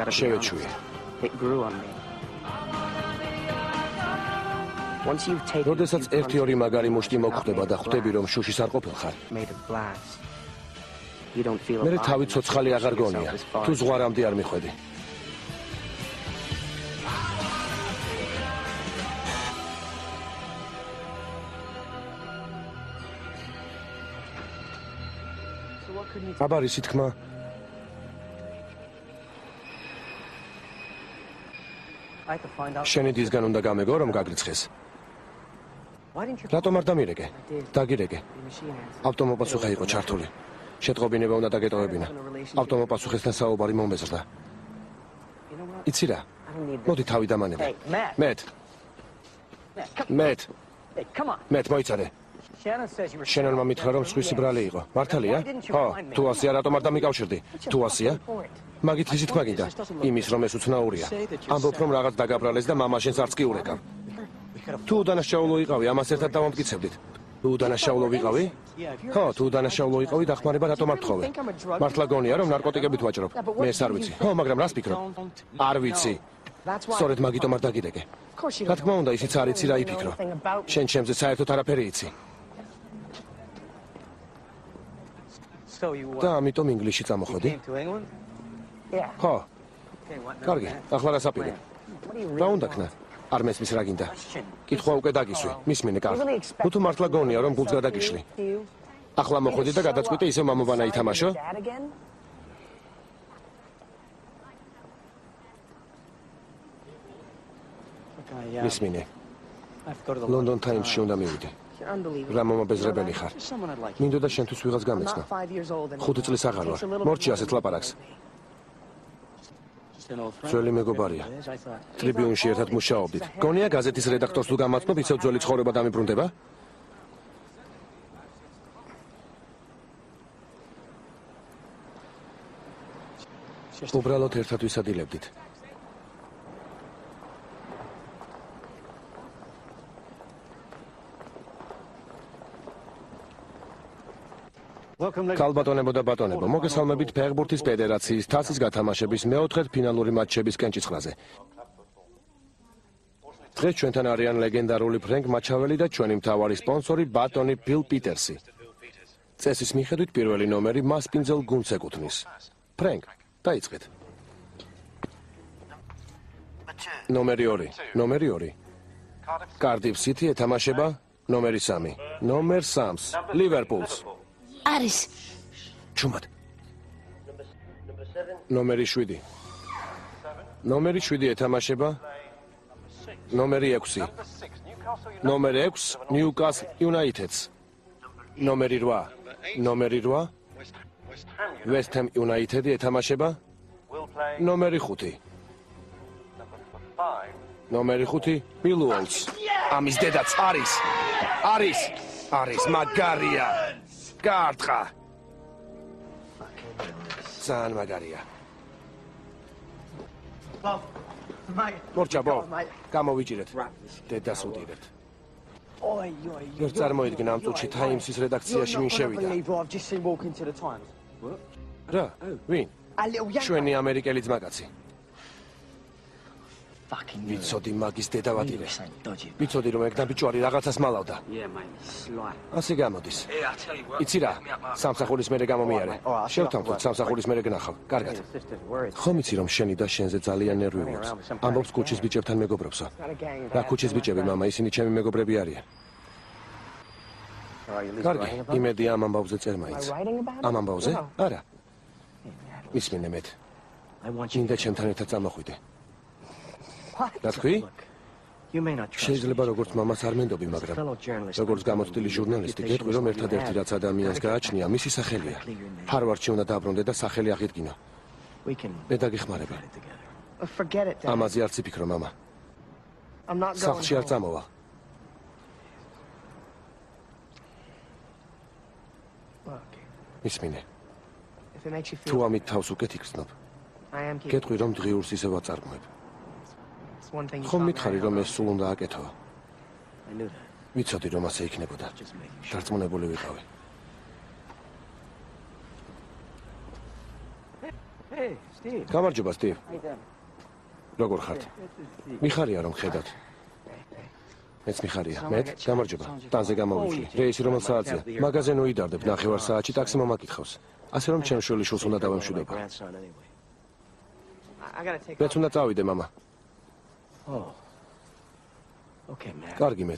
როდესაც ერთი-ორი punches, მაგარი მუშტი made და ხვდები რომ შუშის არ ყოფილხარ, მე თავი ცოცხალი აღარ გონია. თუ ზღვარამდე არ მიხვედი. აბა რისი თქმა? I had to find out. შენი დისგან უნდა გამეგო რომ გაგრიცხეს. Რატომ არ დამირეკე? დაგირეკე. ავტომობილსუხე იყო ჩართული. შეტყობინება უნდა დაგეტოვებინა. ავტომობილსუხესთან საუბარი მომბეზრდა. You know what? იცი რა? Მოდი თავი დამანებე. Მეტ, მეტ, Hey, come on. მეტ მოიცადე. Შენელმა მითხრა რომ სხვისი ბრალი იყო. მართალია? ხო, თუ ასია რატომ არ დამიკავშირდი? თუ ასია? მაგით ისი თქმა გინდა? იმის რომ ეს უცნაურია. ამბობ რომ რაღაც დაგაბრალეს და მამაშენს არც კი ურეკავ. თუ დანაშაულო იყავი, ამას ერთად დავამტკიცებდით. თუ დანაშაულო ვიყავი? ხო, თუ დანაშაულო იყავი, დახმარება რატომ არ თხოვე? მართლა გონია რომ ნარკოტიკებით ვაჭრობ. მე ეს არ ვიცი. ხო, მაგრამ რას ფიქრობ? არ ვიცი. Სწორედ მაგიტომ არ you რა თქმა უნდა, ისიც არ იცი რა იფიქრო. შენ ჩემზე საერთოდ არაფერი იცი. So you და uh, ამიტომ ინგლისში? Yeah. ხო, კარგი, ახლა რა საპირე? Რა უნდა ქნა? არ მესმის რა გინდა? Კითხვა უკვე დაგისვი. მისმინე კარგი. expect თუ მართლა გონია რომ გულს გადაგიშლი. ახლა მოხვედი და გადაწყვიტე ისე მამობანა ითამაშო? Მისმინე. Ლონდონ London თაიმსში უნდა მივიდე. Რა მომაბეზრებელი ხარ. Მინდოდა შენთვის ვიღაც anymore. ხუთი წლის აღარ ვარ. მორჩი ასეთ ლაპარაკს. ძველი მეგობარია. Ტრიბიუნში ერთად მუშაობდით. გონია გაზეთის რედაქტორს თუ გამაცნობ, ისევ ძველი ცხოვრება დამიბრუნდება? უბრალოდ ერთად ვისადილებდით. კალბატონებო და ბატონებო, მოგესალმებით ფეხბურთის ფედერაციის თასის გათამაშების მეოთხედ ფინალური მატჩების კენჭისყრაზე. დღეს ჩვენთან არიან ლეგენდარული ფრენკ მაჩაველი და ჩვენი მთავარი სპონსორი ბატონი ფილ პიტერსი. წესის მიხედვით პირველი ნომერი მასპინძელ გუნდს ეკუთვნის. ფრენკ, დაიწყეთ. ნომერი 2. ნომერი 2. კარდიფ სიტი ეთამაშება ნომერი 3. ნომერ 3-ს ლივერპულს. არის ჩუმად. ნომერი 7. ნომერი 7 ეთამაშება ნომერი 6. ნომერი 6 ნიუკასლ იუნაიტედს. ნომერი 8. ნომერი 8 ვესტჰემ იუნაიტედი ეთამაშება ნომერი 5. ნომერი 5 მილუოლს. ამის დედაც არის. არის. არის მაგარია. გაარტყა. ძალიან მაგარია. Bob, mate. მორჩა ბო. Mate. გამოვიჭირეთ. დედას უდირეთ. Oi, oi, ვერ წარმოიდგენ ამ წუთში Times-ის რედაქციაში ვინ შევიდა. Რა? ვინ? Ჩვენი ამერიკელი ძმაკაცი. Fucking ვიცოდი მაგის დედავადირე. something dodgy. ვიცოდი რომ ეგ ნაბიჯვარი რაღაცას მალავდა. Yeah, mate. Sly. ასე გამოდის. Yeah, I tell you what. იცი რა? pick me up, mate. სამსახურის მერე გამომიარე. Alright, alright, შევთანხმდით სამსახურის მერე გნახავ. კარგად. Your sister's worried. ხომ იცი რომ შენი და შენზე ძალიან ნერვიულობს. ამბობს ქუჩის ბიჭებთან მეგობრობსო. რა ქუჩის ბიჭები, мама, ისინი ჩემი მეგობრები არიან. Are you at least კარგი, writing about it? იმედი ამ ამბავზე წერ Am I მაინც. writing about it? ამ ამბავზე? No. არა. ისმინე მე. I want you მინდა ჩემთან ერთად წამოხვიდე. What? რა თქვი? Look, you may not trust შეიძლება me. როგორც მამას არ მენდობი, მაგრამ Fellow journalist. როგორც გამოცდილი ჟურნალისტი, გეტყვი რომ ერთადერთი რაც ადამიანს გააჩნია, მისი სახელია. ჰარვარდში უნდა დაბრუნდე და სახელი აღიდგინო. We can მე დაგიხმარება. put it together. Forget it, Dad. ამაზე არ ციფიქრო, мама. I'm not going სახლში არ home. წამოვა. Look, ისმინე. if it makes you თუ feel ამით თავს უკეთ იგრძნობ, I am keeping გეტყვი რომ დღიურს ისე ვაწარმოებ. ხომ taught me მითხარი I რომ know. ეს სულ უნდა აკეთო? I knew that. ვიცოდი რომ ასე იქნებოდა. Just making sure. დარწმუნებული ვიყავი. Hey, Steve. გამარჯობა, სტივ. How you doing? როგორ ხართ? მიხარია რომ ხედავთ. მეც მიხარია. მე გამარჯობა. ტანზე გამოვიჭრი. რეისი რომელ საათზეა? მაღაზიენ უიდარდებ ნახევარ საათში ტაქსი მომაკითხავს. ასე რომ ჩემ შვილის შულს უნდა My დავემშვიდობა. grandson anyway. I, I gotta take მეც off. უნდა წავიდე, мама. Oh. Okay, man. კარგი მე.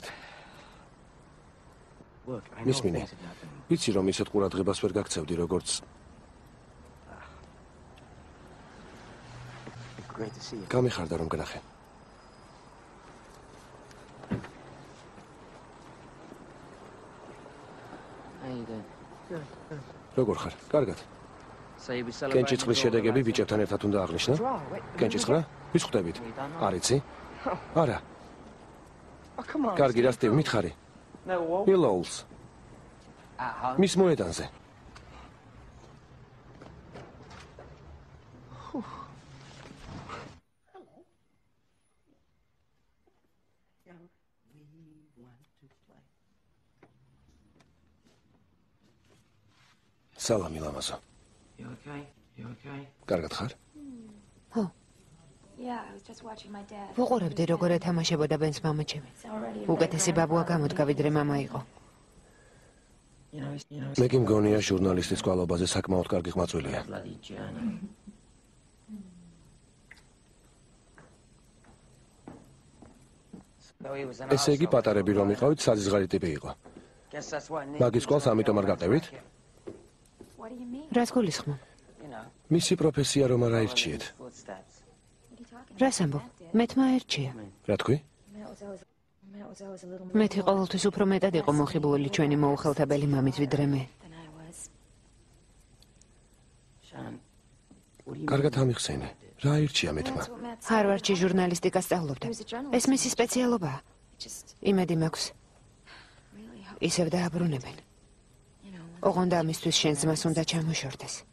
Look, I know მისმინე. ვიცი რომ ისეთ ყურადღებას ვერ გაქცევდი როგორც great to see you. გამიხარდა რომ გნახე. Როგორ ხარ? კარგად. So you be celebrating კენჭის წყლის the შედეგები ბიჭებთან ერთად უნდა აღნიშნო? კენჭის წყლა? ვის ხვდებით? არ იცი? არა. Კარგი, რა სტივ, მითხარი. Home. მის მოედანზე. სალამი ლამაზო. You okay? You okay? კარგად ხარ? Yeah, I was just watching my dad. ვუყურებდი როგორ ეთამაშებოდა ბენს მამაჩემი. It's already უკეთესი ბაბუა გამოდგა ვიდრე მამა იყო. Მე კი მგონია ჟურნალისტის კვალობაზე საკმაოდ კარგი an ესე იგი პატარები რომ იყავით, საზღარი ტიპი იყო. Მაგის კვალს ამიტომ არ გაყევით? Რას გულისხმობ? Მისი პროფესია რომ არ აირჩიეთ. footsteps. What are you talking რას ამბობ? მეთმა ერჩია. რა თქვი? little მეთი ყოველთვის უფრო მეტად იყო მოხიბლული ჩვენი მოუხელთებელი მამით ვიდრე მე. კარგად ამიხსენე. რა აირჩია მეთმა? That's what Matt said. ჰარვარდში ჟურნალისტიკას სწავლობდა. ეს მისი სპეციალობაა. Იმედი მაქვს, ისევ დააბრუნებენ. ოღონდ ამისთვის შენ ძმას უნდა ჩამოშორდეს.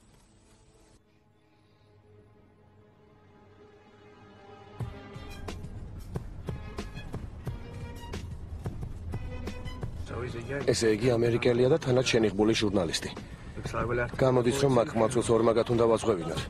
ესე იგი ამერიკელია და თანაც შენიღბული ჟურნალისტი. გამოდის რომ მაგ მაწვეს ორმაგად უნდა ვაზღვევინოთ.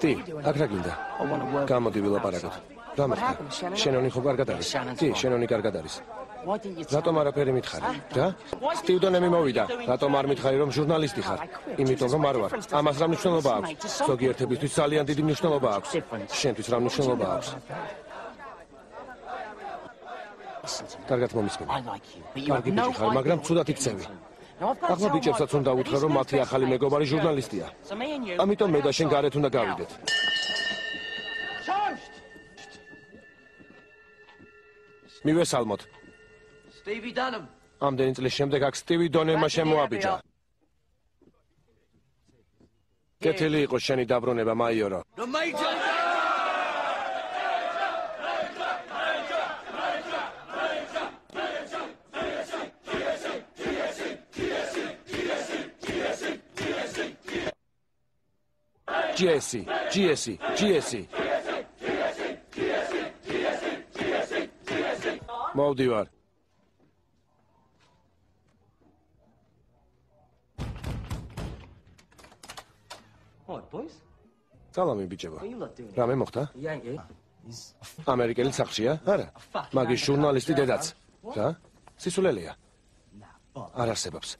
სტი, აქ რა გინდა? Გამოდი ვილაპარაკოთ. რა მოხდა? შენონი ხო კარგად არის? კი, შენონი კარგად არის. Რატომ არაფერი მითხარი? რა? სტივდონემი მოვიდა. რატომ არ მითხარი რომ ჟურნალისტი ხარ? იმიტომ რომ არ ვარ. ამას რა მნიშვნელობა აქვს? ზოგიერთებისთვის ძალიან დიდი მნიშვნელობა აქვს. შენთვის რა მნიშვნელობა აქვს? Კარგად მომისმენ. I like you, but you კარგი ბიჭი ხარ, მაგრამ ცუდად იქცევი. ახლა ბიჭებსაც უნდა უთხრა რომ მათი ახალი მეგობარი ჟურნალისტია. Ამიტომ მე და შენ გარეთ უნდა გავიდეთ. მივესალმოთ. Stevie Dunham. ამდენი წლის შემდეგ აქ სტივი დონემა შემოაბიჯა. კეთილი იყო შენი დაბრუნება, მაიორო. The Major! GSC, GSC, GSC. მოვდივარ. What, boys? სალამი ბიჭებო. Doing? რამე მოხდა? Ამერიკელი სახშია? არა. მაგის ჟურნალისტი დედაც. რა? სისულელია. არ არსებობს.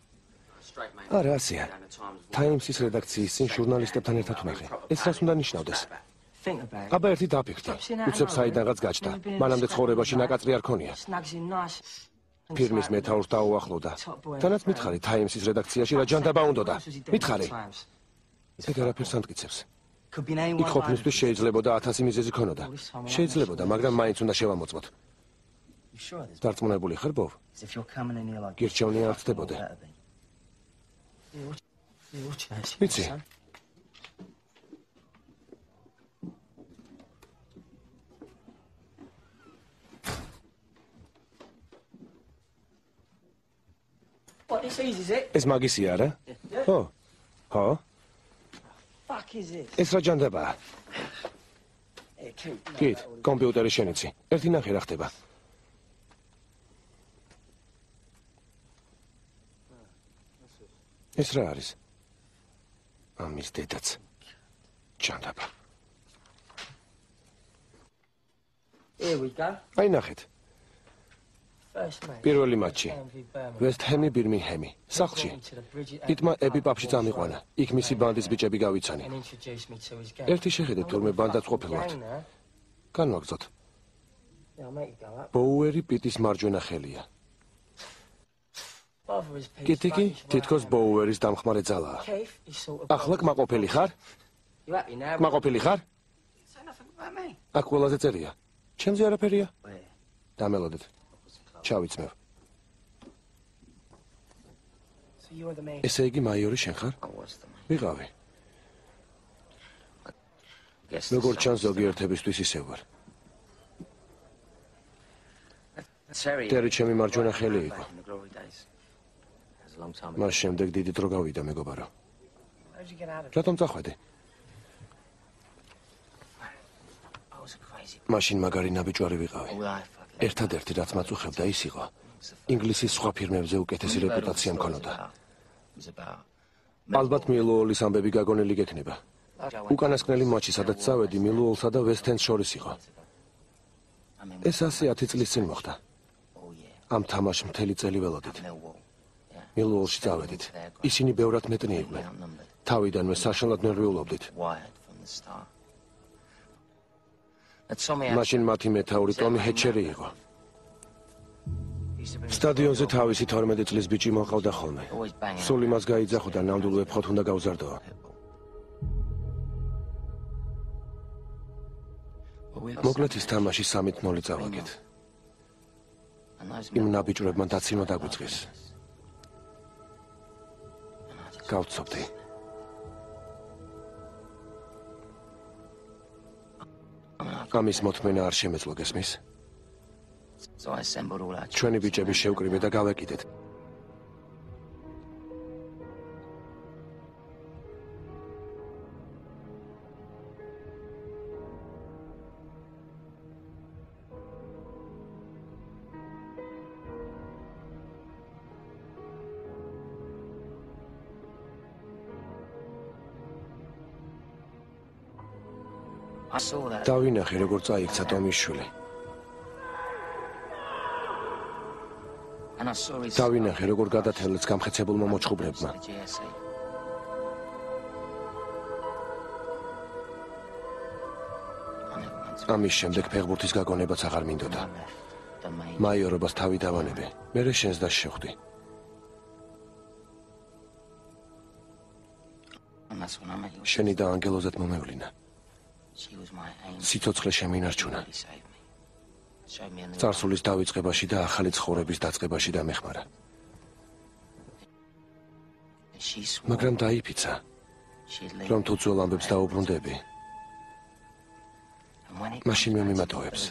Straight, mate. არა, ასია. Times-ის რედაქციის წინ ჟურნალისტებთან ერთად ვნახე. ეს რას უნდა ნიშნავდეს? Აბა ერთი დაფიქრდა. უცებ საიდანღაც გაჩნდა. მანამდე ცხოვრებაში ნაკაწრი არ ქონია. Ფირმის მეთაურს დაუახლოვდა. თანაც მითხარი Times-ის რედაქციაში რა ჯანდაბა უნდოდა. მითხარი. ეგ არაფერს ამტკიცებს. Could be anyone. იქ ყოფნისთვის შეიძლებოდა 1000 მიზეზი ქონოდა. შეიძლებოდა, მაგრამ მაინც უნდა შევამოწმოთ. Დარწმუნებული ხარ, ბოვ? გირჩევნია არ yeah, watch that. ვიცი. son. What this is, is it? ეს მაგისია რა? ხო. ხო? Fuck is it? ეს რა ჯანდაბაა? Keep. კით, კომპიუტერი შენიცი. ერთი ნახე რა ხდება. ეს რა არის? ამის დედაც. ჯანდაბა. Go. აი ნახეთ. Პირველი მატჩი. MV Birmingham. ვესტ ჰემი ბირმინგჰემი. სახლში. Იტმა ები პაპში წამიყვანა. იქ მისი ბანდის ბიჭები გავიცანი. ერთი შეხედეთ თურმე ბანდაც ყოფილვართ. Განვაგზოთ. Ბოუერი პიტის მარჯვენა ხელია. Კიტიკი თითქოს ბოუერის დამხმარე ძალაა. Ახლა კმაყოფილი ხარ? Კმაყოფილი ხარ? Აქ ყველაზე წერია. ჩემზე არაფერია. Დამელოდეთ. Man. ესე იგი მაიორი შენ ხარ? Ვიღავი. Როგორ ჩანს ზოგიერთებისთვის ისე ვარ. Ტერი ჩემი მარჯვენა ხელი იყო. Მას შემდეგ დიდი დრო გავიდა მეგობარო. Რატომ წახვედი? Მაშინ მაგარი ნაბიჯვარი ვიყავი. Ერთადერთი რაც მაწუხებდა ის იყო. ინგლისის სხვა ფირმებზე უკეთესი რეპუტაცია მქონოდა. Ალბათ მილუოლის ამბები გაგონილი გექნება. უკანასკნელი მატჩი, სადაც წავედი მილუოლსა და ვესტენს შორის იყო. Ეს ასე 10 წლის წინ მოხდა. ამ თამაშს მთელი წელი ველოდით. Მილუოლში წავედით. ისინი ბევრად მეტნი იყვნენ. თავიდანვე საშინლად ნერვიულობდით. მაშინ მათი მეთაური ტომი ჰეჩერი იყო. Სტადიონზე თავისი 12 წლის ბიჭი მოყავდა ხოლმე. Always banging. სულ იმას გაიძახო და ნამდვილ ვეფხოთ უნდა გავზარდო. Pitbull. Well, we got მოკლედ ის თამაში 3-0 წავაგეთ. Იმ ნაბიჯვრებმა დაცინვა დაგვიწყეს. Გავცობდი. ამის მოთმენა არ შემეძლო გესმის? Ჩვენი ბიჭები შევკრიბე და გავეკიდეთ. დავინახე როგორ წაიქცა ტომის შვილი. Დავინახე როგორ გადათელեց გამხეცებულმა to ამის შემდეგ ფეხბურთის გაგონებაც აღარ მინდოდა. Მაიორობას თავი დავანებე. მე შენს და შეხვდი. Შენი და ანგელოზეთ მომევლინა. სიცოცხლე შემინარჩუნა. Წარსულის დაიწყებაში და ახალი ცხოვრების დაწყებაში დამეხმარა. მაგრამ დაიფიცა, რომ თუ ძველ ამბებს დაუბრუნდები, მაშინ მე მიმატოვებს.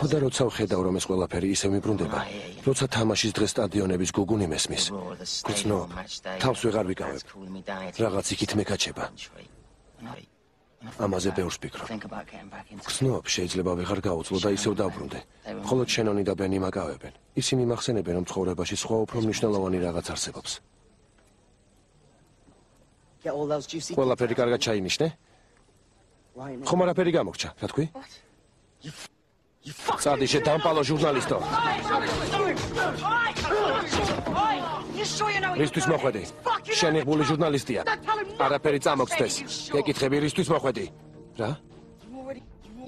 ხოდა როცა ვხედავ რომ ეს ყველაფერი ისე მიბრუნდება, როცა თამაშის დღეს სტადიონების გუგუნი მესმის, day. თავს ვეღარ ვიკავებ. რაღაც იქით მეკაჩება. ამაზე ბევრს ვფიქრობ. into გცნობ, შეიძლება ვეღარ გაუძლო და ისევ დავბრუნდე. ხოლო შენონი და ბენი მაკავებენ. ისინი მახსენებენ რომ ცხოვრებაში სხვა უფრო მნიშვნელოვანი რაღაც არსებობს. Juicy. ყველაფერი კარგად ჩაინიშნე? Ხომ არაფერი გამოგჩა, რა თქვი? წადი შედამპალო ჟურნალისტო. რისთვის მოხვედი? შენი ღული ჟურნალისტია. არაფერი წამოგწდეს. გეკითხები რისთვის მოხვედი? რა?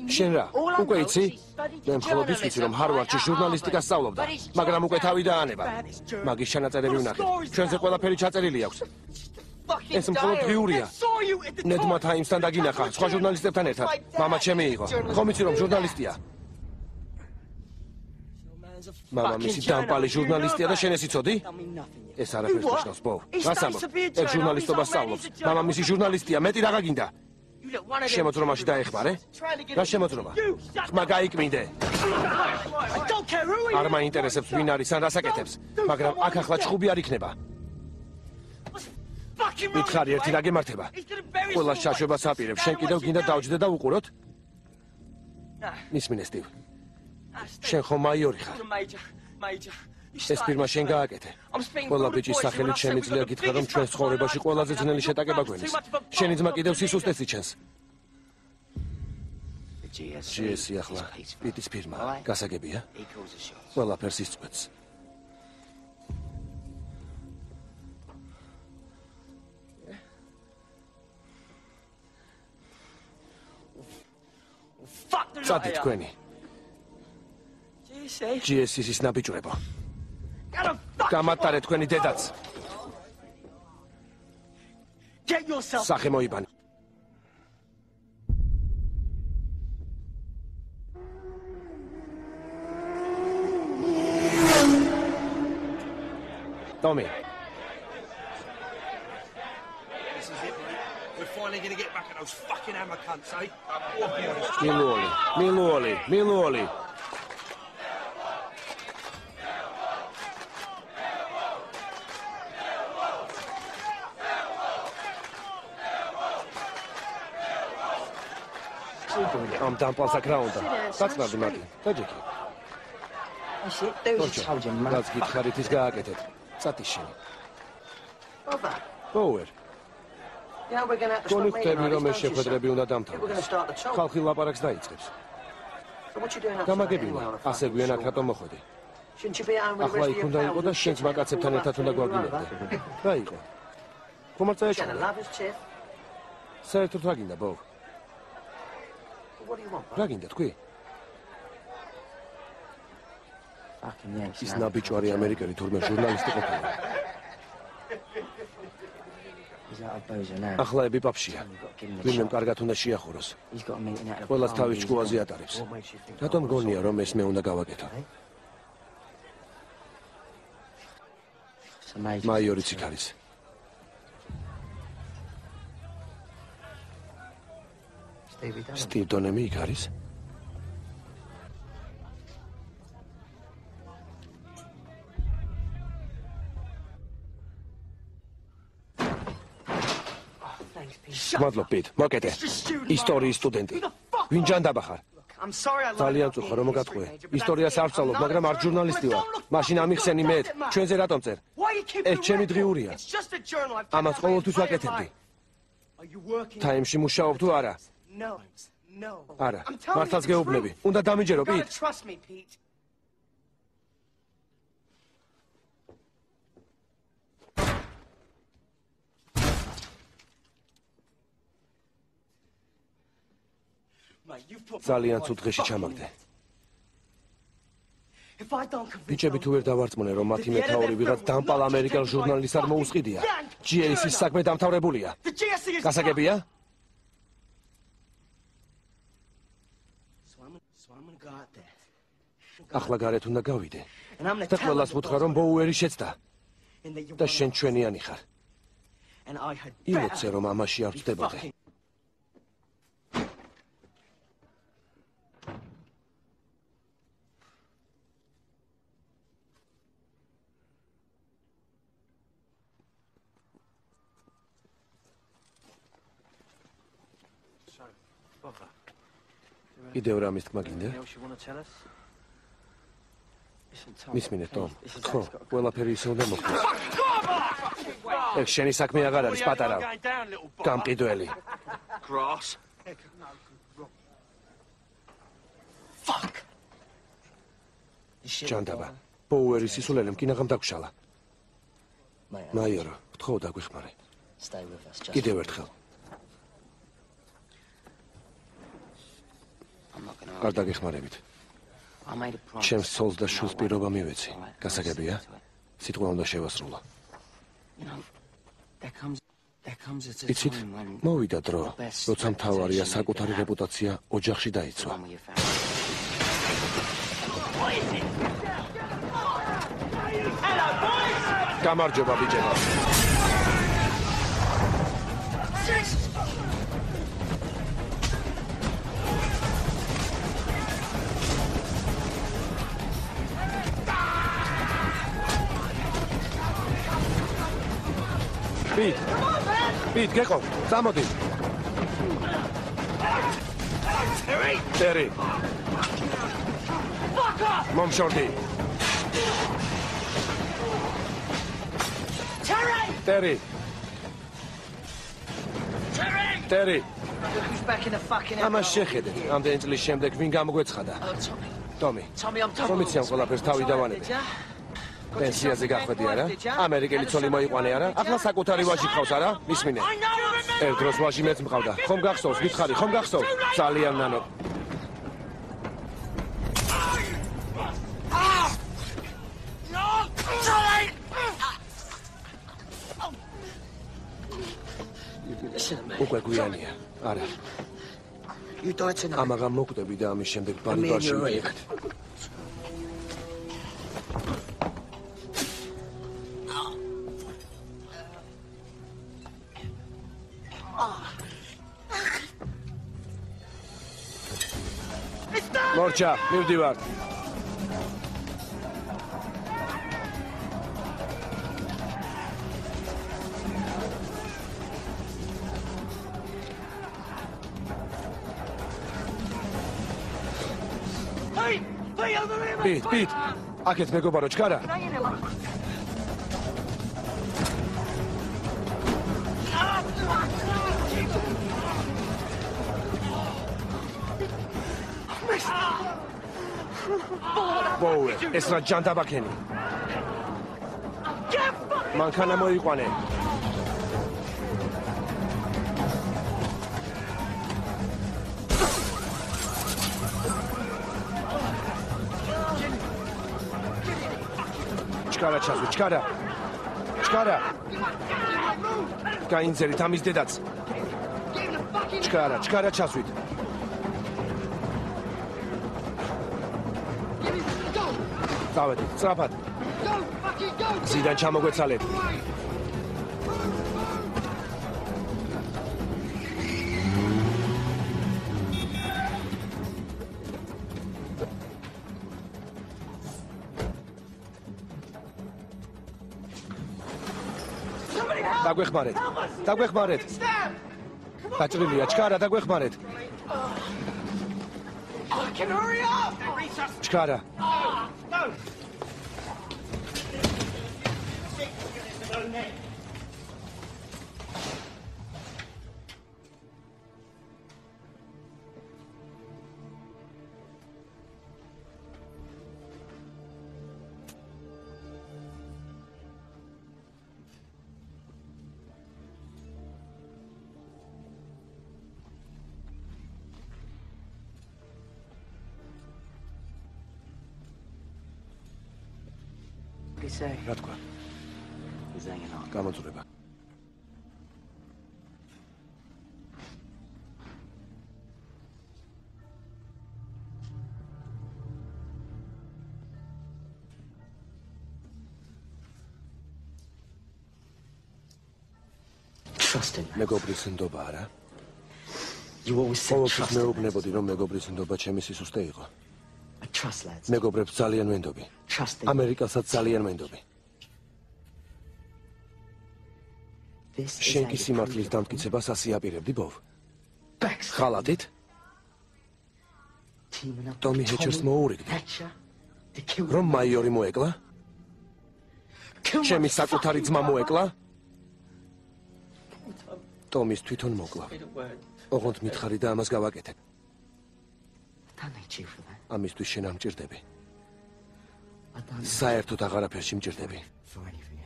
შენ რა? უკვე იცი? მე მხოლოდ ის ვიცი რომ ჰარვარდში ჟურნალისტიკა სწავლობდა, მაგრამ უკვე თავი დაანება. მაგის ჩანაწერები ვნახე. ჩვენზე ყველაფერი ჩაწერილი აქვს. ეს მხოლოდ ღიურია. ნედმა თაიმსთან დაგინახა, სხვა ჟურნალისტებთან ერთად. მამა ჩემი იყო. ხომ იცი რომ ჟურნალისტია? მამა მისი დამპალი ჟურნალისტია და შენ ეს იცოდი? Ეს არაფერს ნიშნავს, ბო. რას ამბობ? ეს ჟურნალისტობა სწავლობს. მამა მისი ჟურნალისტია, მეტი რაღა გინდა? შემოძრომაში დაეხმარე? რა შემოძრომა? ხმა გაიკმინდე. არ მაინტერესებს ვინ არის ან რას აკეთებს, მაგრამ აქ ახლა ჩხუბი არ იქნება. მითხარი ერთი რა გემართება? ყველა შაშობას აპირებს, შენ კიდევ გინდა დავჯდე და უყუროთ? მისმინე სტივ. შენ ხომ მაიორი ხარ? ეს ფირმა შენ გააკეთე. ყველა ბიჭის სახელით შემიძლია გითხრა რომ ჩვენს ცხოვრებაში ყველაზე ძნელი შეტაკება გვენის. შენი ძმა კიდევ სისუსტეს იჩენს. The GSC. GSC ახლა is პიტის ფირმა. All right? გასაგებია? He calls the shots. ყველაფერს იწვეთს. წადი თქვენი. GSC-ის ნაბიჯურებო. გამატარე თქვენი დედაც. Get yourself. სახე მოიბან. ტომი, This is it, mate. We're finally going to get back at those fucking hammer cunts, eh? მილუოლი, მილუოლი, მილუოლი. ამ დამპალს აქ რა უნდა? გაწნადი მარტი. დაჯექი. That's it. Do as I ოჩო. told you, man. რაც გითხარით ის გააკეთეთ. წათი შენი. Brother, პოუერ, you know we're going to have to გონი stop meeting ხვდები like რომ ეს შეხვედრები უნდა დამთავრდეს. ხალხი ლაპარაკს დაიწყებს. Გამაგებინა, ასე გვიან აქ რატომ მოხვედი? Ახლა იქ უნდა იყო და შენც all ერთად უნდა გვაგინებდე. რა იყო? tiff. საერთოდ რა გინდა, ბო? But What do you want, რა გინდა თქვი? Ის ნაბიჯვარი ამერიკელი თურმე ჟურნალისტი ყოფილა. Ახლა ები პაპშია. Ვინმე კარგად უნდა შეახუროს. Of ყველას თავის ჭკუაზე ატარებს. Რატომ გონია რომ ეს მე უნდა გავაკეთო? Მაიორიც იქ არის. სტივ დონემი იქ არის? Მადლობ პიტ, მოკეთე. ისტორიის სტუდენტი. ვინ ჯანდაბა ხარ? Ძალიან წუხო რომ მოგატყუე. ისტორიას არ ვსწავლობ, მაგრამ არ ჟურნალისტი ვარ. მაშინ ამიხსენი მე. ჩვენზე რატომ წერ? ეს ჩემი დღიურია. Ამას ყოველთვის ვაკეთებდი. თაიმში მუშაობ თუ არა? No. No. არა. The გეუბნები. უნდა დამიჯერო, პიტ. trust me, Pete. Ძალიან life ცუდ დღეში fucking ჩამაგდე. ბიჭები თუ ვერ დავარწმუნე რომ მათი მეთაური ვიღაც დამპალ ამერიკელ ჟურნალისტს არ მოუსყიდია. GAC-ის საქმე დამთავრებულია. Გასაგებია? ახლა გარეთ უნდა გავიდე. და ყველას ვუთხრა რომ ბოუერი შეცდა. და შენ ჩვენიანი ხარ. იმოცე რომ ამაში არ ვწდებოდე. კიდევ რამის თქმა გინდა? მისმინე, is ხო, ყველაფერი ისე უნდა მოხდეს. ეგ შენი საქმე აღარ არის, პატარა. Გამყიდველი. You shit, ჯანდაბა. Tom. პოუერის სისულელემ კინაღამ დაგშალა. Მაიორო, გთხოვ დაგვიხმარე. stay with us. Just კიდევ ერთხელ. Არ დაგეხმარებით. I made a promise. ჩემს ცოლს და შულს პირობა მივეცი. Გასაგებია? სიტყვა უნდა შევასრულო. Იცით, მოვიდა დრო, როცა მთავარია საკუთარი რეპუტაცია ოჯახში დაიცვა. გამარჯობა ბიჭებო. პიტ. პიტ, გეყო, წამოდი. ტერი. მომშორდი. ტერი. ტერი. Fucking ამას შეხედეთ. ამდენი წლის შემდეგ ვინ გამოგვეცხადა? Tommy. ტომი. Tommy, I'm Tommy. რომ იცი ამ ყველაფერს თავი დავანებე. პენსიაზე გახვედი არა? ამერიკელი ცოლი მოიყვანე არა? ახლა საკუთარი ვაჟი ყავს არა? მისმინე. ერთ დროს ვაჟი მეც მყავდა. ხომ გახსოვს? გითხარი, ხომ გახსოვს? ძალიან ნანო. Უკვე გვიანია. არა. Ამაღამ მოკვდები და ამის შემდეგ Me ბარი and ბარში you are ვიდიახთ. მორჩა, მივდივარ. პიტ, ბოუე, ეს რა ჯანდაბაქენი. მანქანა მოიყვანე. ჩკარა ჩასვი, ჩკარა. ჩკარა. გაინცერით ამის დედაც. ჩკარა, ჩკარა ჩასვით. დავედი, სწრაფად. ზიდან ჩამოგვეცალეთ. დაგვეხმარეთ. დაგვეხმარეთ. გაჭრილია, ჩქარა, დაგვეხმარეთ. ჩქარა. Say? რა თქვა? He's hanging on. გამოწურება. Trust him. მეგობრის ნდობა არა? You always said trust him. მეუბნებოდი რომ მეგობრის ნდობა ჩემი სისუსტე იყო. I trust lads. მეგობრებს ძალიან ვენდობი. Trust them. ამერიკასაც ძალიან is შენ კი სიმართლის დამტკიცებას ასე აპირებდი ბოვ. Ხალათით? Hatcher to kill რომ მაიორი მოეკლა? ჩემი საკუთარი ძმა მოეკლა? ტომის თვითონ მოკლა. Ოღონდ მითხარი და ამას გავაკეთებ. Ამისთვის შენ არ საერთოდ აღარაფერში მჭირდები. you for anything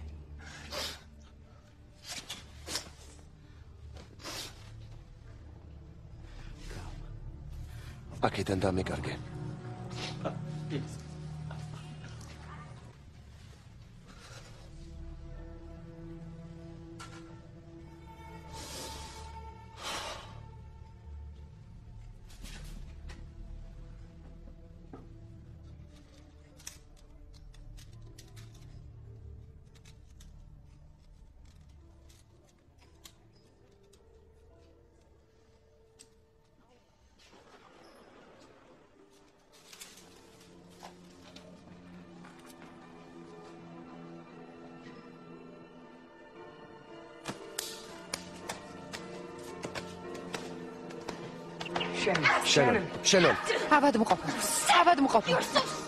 anymore. აქედან დამეკარგე. Yes. შენონ, შენონ. ავადმყოფო. ავადმყოფო.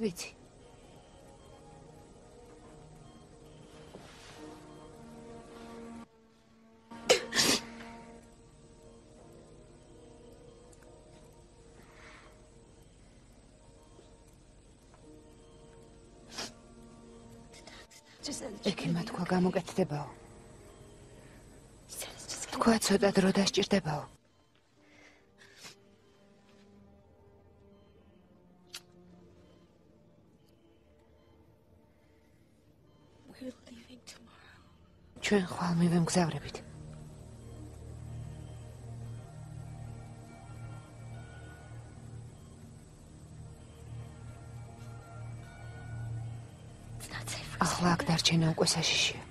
ვიცი. ექიმა თქვა გამოკეთდებაო. თქვა ცოტა დრო დასჭირდებაო. ჩვენ ხვალ მივემგზავრებით. It's not safe for us. ახლა აქ დარჩენა უკვე საშიშია.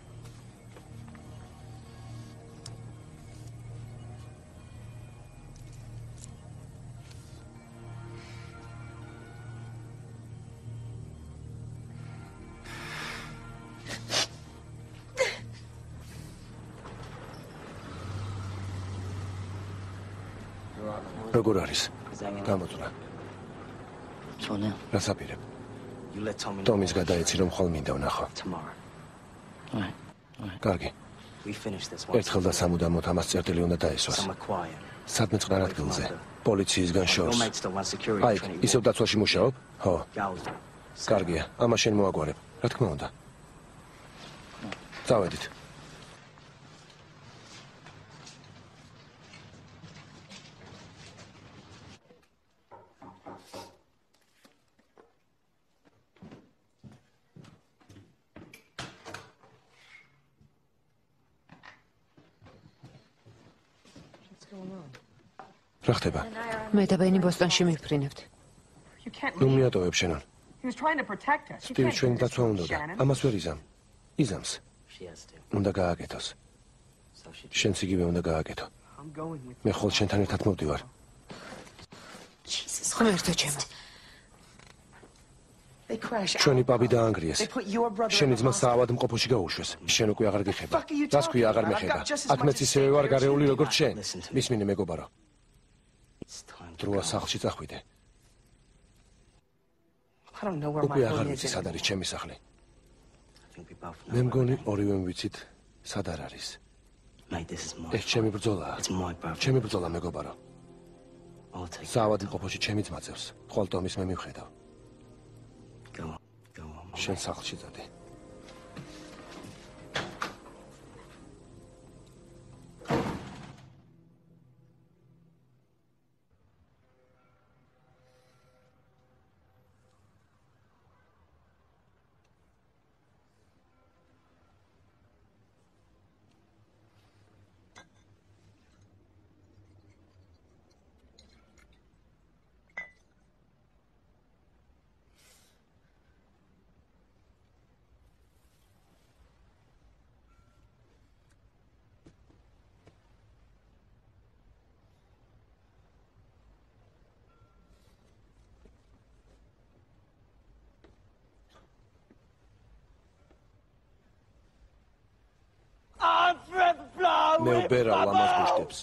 გამოწვნა. Let Tommy know ტომის გადაეცი რომ ხოლ მინდა ვნახო. tomorrow. All right. All right. კარგი. Ერთხელ და სამუდამოდ ამას წერტილი უნდა დაესვას. Სადმე წყნარ ადგილზე. Your შორს. აი, ისევ დაცვაში მუშაობ? ხო. Კარგია. ამას შენ მოაგვარებ. რა თქმა უნდა. წავედით. რა ხდება? მე და ბენი ბოსტონში მიფრინებთ. Ნუ მიატოვებ შენან. He was trying to protect us. You ტივი can't ჩვენი do this, დაცვა უნდა და ამას ვერ იზამ. იზამს. Უნდა გააკეთოს. Შენც იგივე უნდა გააკეთო. Მე ხოლ შენთან ერთად მოვდივარ. Ღმერთო ჩემო. Ჩვენი out. პაბი დაანგრიეს. Შენი ძმა hospital. საავადმყოფოში გაუშვეს. შენ უკვე აღარ გიხება. ქვია აღარ მეხება? Აქ მეც ისევე ვარ გარეული როგორც შენ. Მისმინე მეგობარო. Დროა სახლში წახვიდე. Უკვე აღარ ვიცი სად არის ჩემი სახლი. Მე მგონი we're ორივემ ვიცით სად არ არის. ეს ჩემი ბრძოლაა. Ჩემი ბრძოლა მეგობარო. Საავადმყოფოში ჩემი ძმა წევს. ხოლ ტომის მე მივხედავ. Შენ სახლში წადი. მე უბერავ ლამაზ ბუშტებს.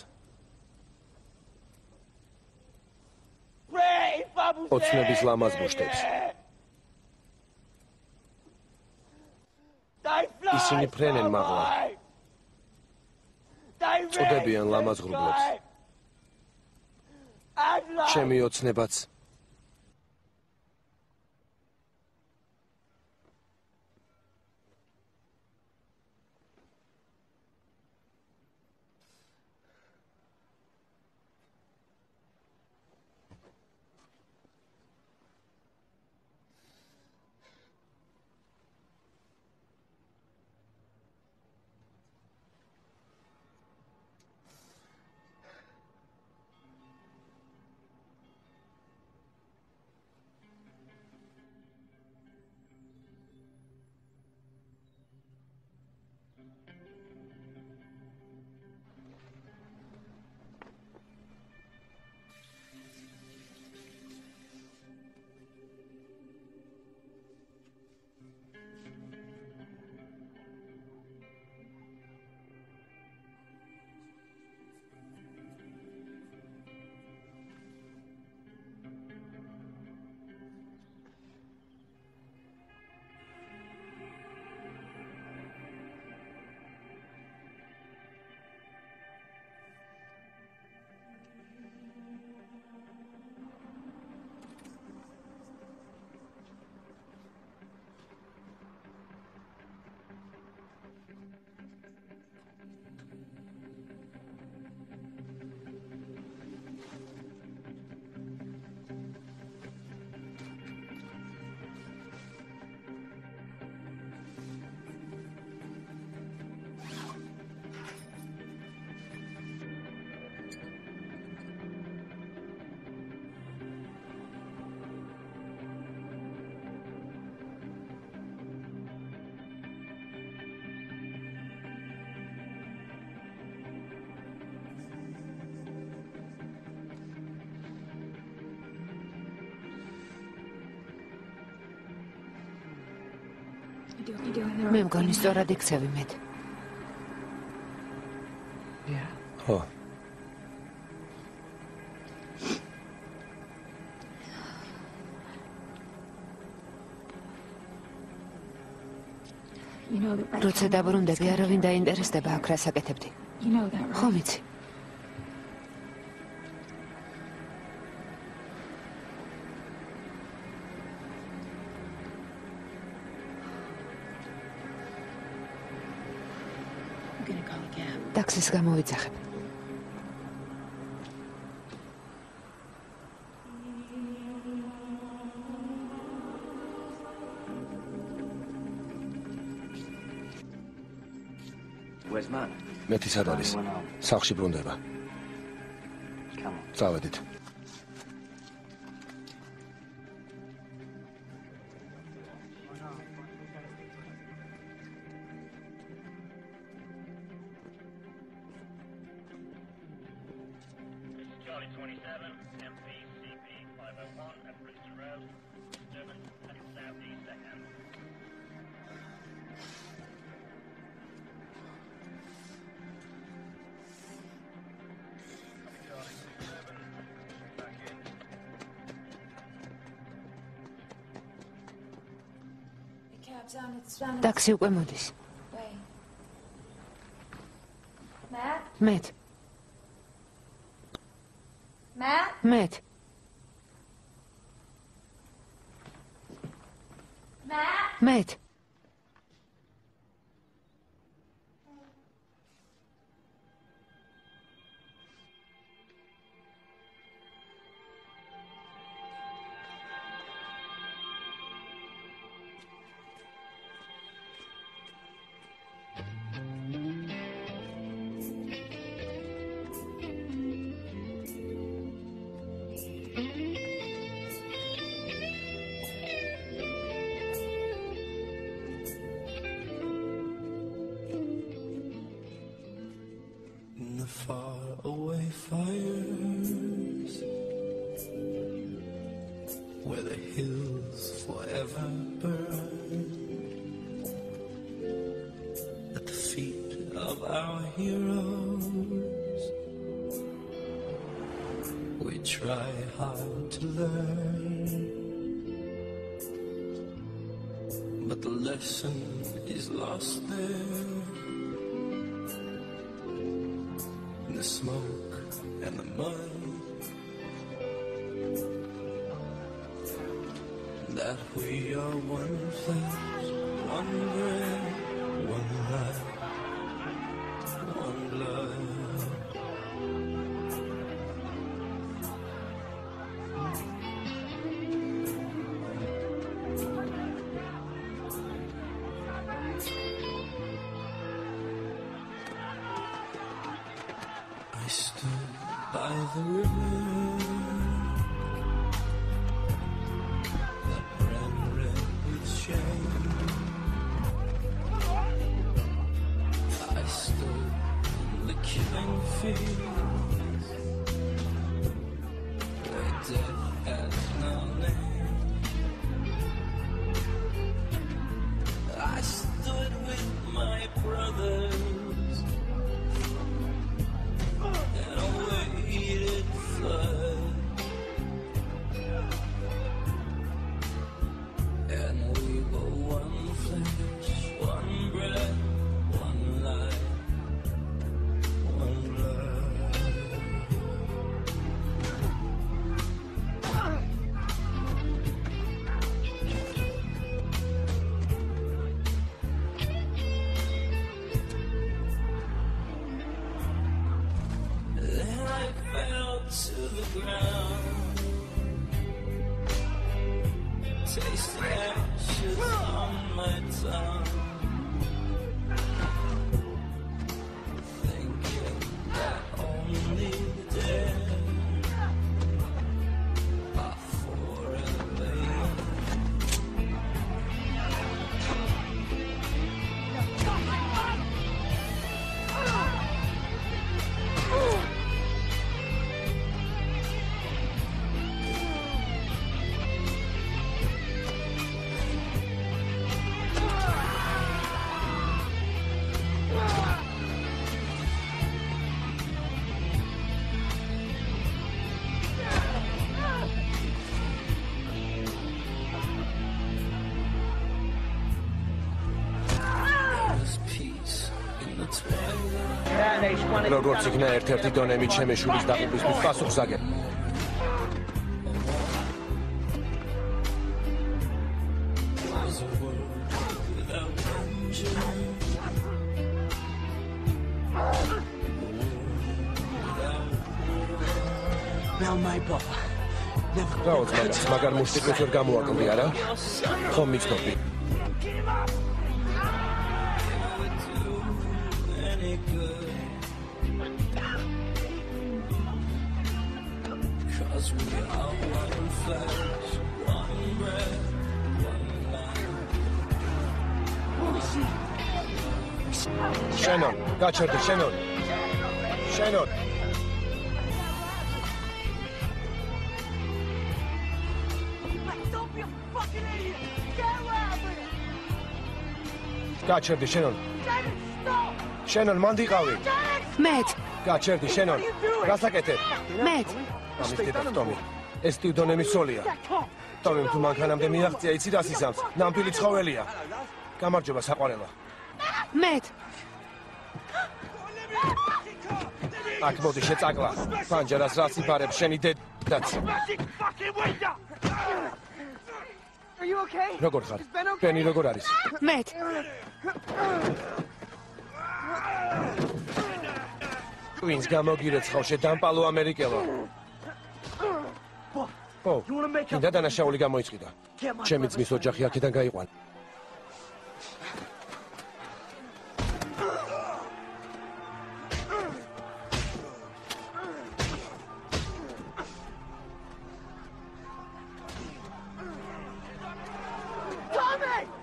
ოცნების ლამაზ ბუშტებს. ისინი ფრენენ მაღლა. წოდებიან ლამაზ ღრუბლებს. ჩემი ოცნებაც მე მგონი სწორად იქცევი მეტ. ხო. როცა დაბრუნდები, არავინ დაინტერესდება აქ რას აკეთებდი. ხო ვიცი. ტაქსის გამოვიძახებ. Where's man? მეტი სად არის? სახში ბრუნდება. Წავედით. ტაქსი უკვე მოდის. Matt? მეტ, try hard to learn. But the lesson is lost there in the smoke and the mud. That we are one flesh, one the river როგორც იქნა ერთ-ერთი დონემი ჩემი შულის დაღუპვისთვის პასუხს აგებ. Now, my brother. Never რაოც მაგას, მაგარ მუსტიკებს ვერ გამოაკლდი, არა? ხომ მიცნობი? Get away with it! გაჩერდი შენონ. Მანდიყავი. მეც, გაჩერდი შენონ. გასაკეთე. მეც. ამის დედა ტომი. ეს ტიუდონემი სოლია. ტომი თუ მანქანამდე მიაღწია, იცი რას იზამს? ნამფილი ცხოველია. გამარჯობა საყვარელო. მეც. აქ მოდი შეწაკლა. პანჯერას რას იფარებს შენი დედაც. Are you okay? როგორ ხარ? პენი როგორ არის? მეც. ვინს გამოგირეცხავ შედამპალო ამერიკელო? ო, კიდე დანაშაული გამოიწვიდა. ჩემი ძმის ოჯახი აქედან გაიყვან.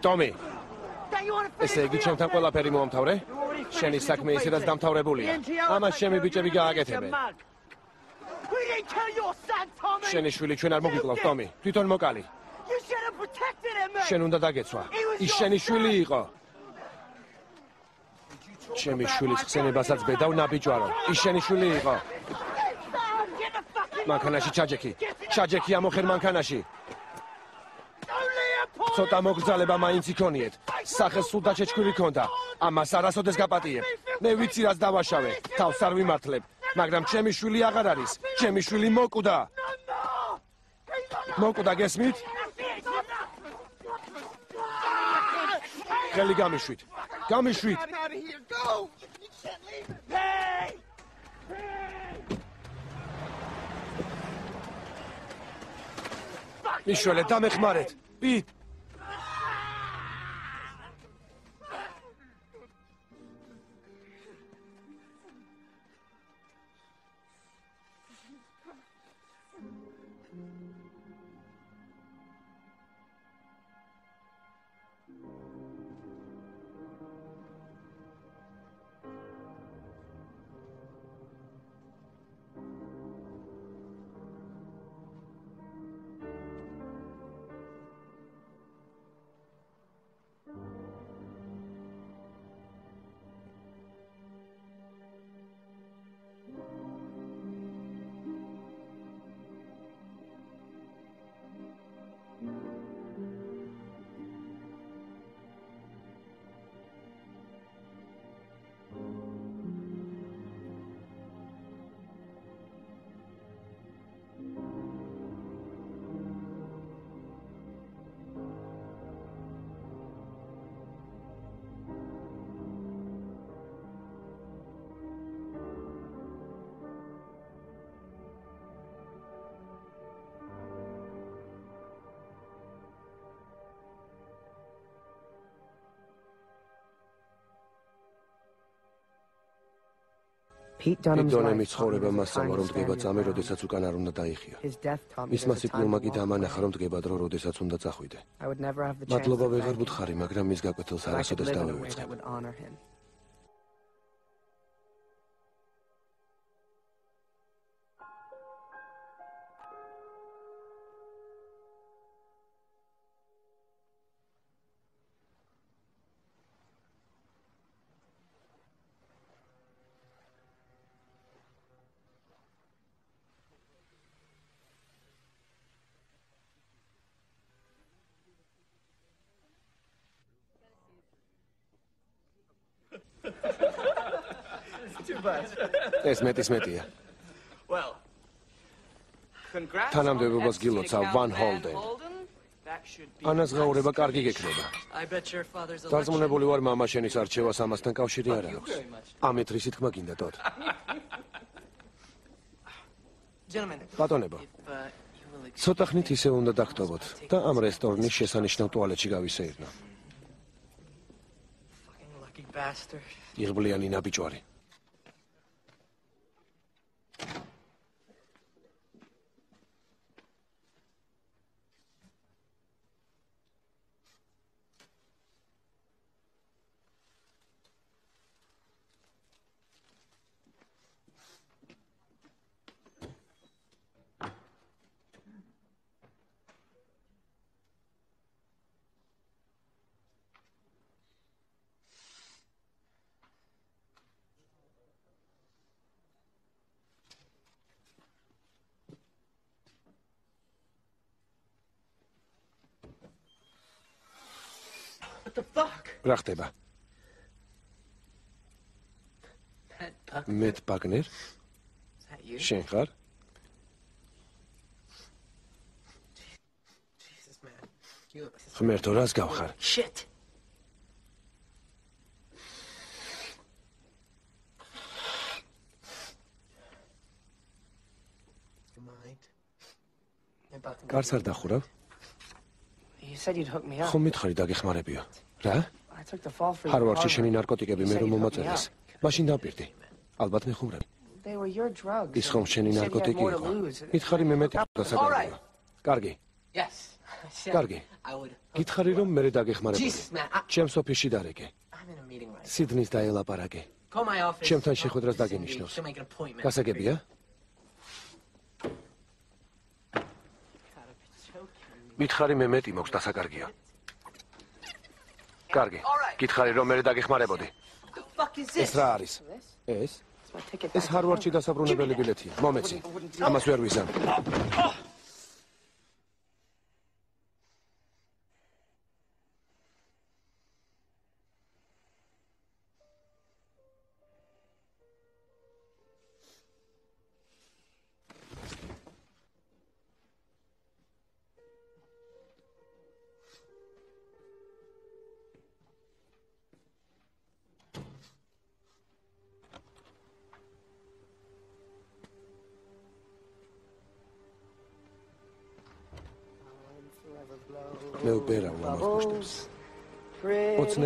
ტომი, ესე იგი ჩემთან ყველაფერი მომთავრე? შენი საქმე ისედაც დამთავრებულია. ამას ჩემი ბიჭები გააკეთებენ. Შენი შვილი ჩვენ არ მოგიკლავ, ტომი. თვითონ მოკალი. Შენ უნდა დაგეცვა. ის შენი შვილი იყო. ჩემი შვილის ხსენებასაც ბედავ ნაბიჯვარო. ის შენი შვილი იყო. Მანქანაში ჩაჯექი. ჩაჯექი ამოხერ მანქანაში. Ცოტა მოგზალება მაინც იქონიეთ. სახეს სულ დაჩეჩქვილი ქონდა. ამას არასოდეს გაპატიებ. მე ვიცი რაც დავაშავე. თავს არ ვიმართლებ, მაგრამ ჩემი შვილი აღარ არის. ჩემი შვილი მოკვდა. მოკვდა გესმით? ხელი გამიშვით. გამიშვით. Მიშველე დამეხმარეთ. პიტ. Pete დონემი ცხოვრება მასწავლა რომ დგება წამი, როდესაც უკან არ უნდა დაიხიო. მისმა სიკვდილმა კი დამანახა რომ დგება დრო, როდესაც უნდა წახვიდე. მადლობა ვეღარ ვუთხარი, მაგრამ მის გაკვეთილს არასოდეს დავევიწყებ. ეს მეტის მეტია. Well. Congrats. თანამდებობას გილოცავ ვან ჰოლდენ. That should be. ანაზღაურება კარგი გექნება. Დარწმუნებული ვარ მამა შენის არჩევას ამასთან კავშირი არ აქვს. ამით რისი თქმა გინდა თოთ. Ბატონებო, uh, ცოტა ხნით ისე უნდა დაგტოვოთ და ამ რესტორნის შესანიშნავ ტუალეტში გავისეირნო. იღბლიანი ნაბიჯვარი. What the fuck? რა ხდება? Მეტ ბაგნერ? Შენ ხარ? Ღმერთო, რას გავხარ? Shit. Კარს არ დახურავ? You said you'd hook me up. ხომ მითხარი დაგეხმარებიო? რა? Ჰარვარდში შენი ნარკოტიკები მე რომ მომაწერეს. მაშინ დაპირდი. ალბათ მეხუმრები. Ის ხომ შენი ნარკოტიკი იყო. მითხარი მე მეტი დასაკარგია. კარგი, კარგი. Გითხარი რომ მე დაგეხმარებოდი. Ჩემს ოფისში დარეკე. Now. სიდნის დაელაპარაკე. Ჩემთან შეხვედრას დაგენიშნოს. Გასაგებია? მითხარი მე მეტი მოქვს დასაკარგიო. კარგი. გითხარი რომ მე დაგეხმარებოდი. Ეს რა არის? ეს ეს ჰარვარდში დასაბრუნებელი ბილეთია. მომეცი. ამას ვერ ვიზამ.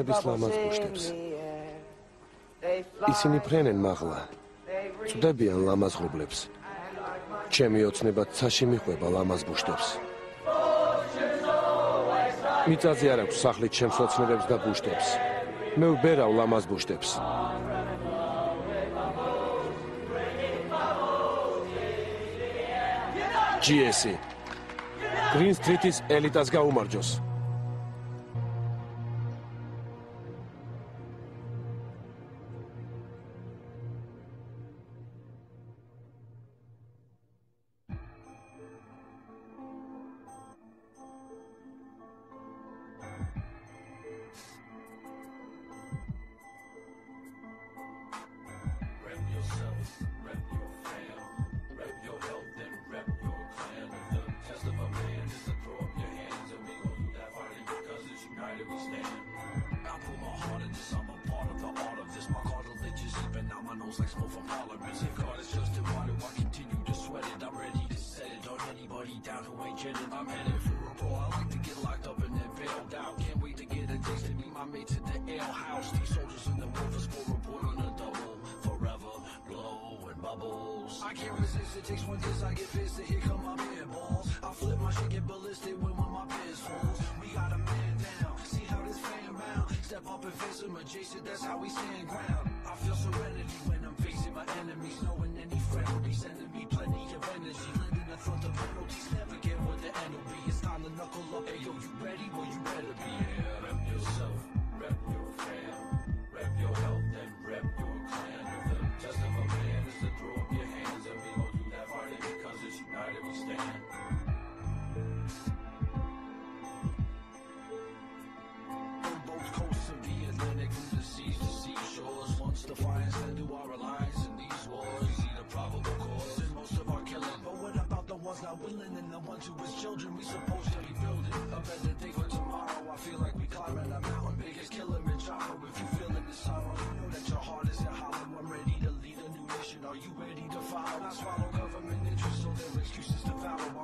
ოცნების ლამაზ ბუშტებს. ისინი ფრენენ მაღლა. წდებიან ლამაზ ღრუბლებს. ჩემი ოცნება ცაში მიხვება ლამაზ ბუშტებს. მიწაზე არ აქვს სახლი ჩემს ოცნებებს და ბუშტებს. მე ვბერავ ლამაზ ბუშტებს. GSE Green Street-ის ელიტას გაუმარჯოს.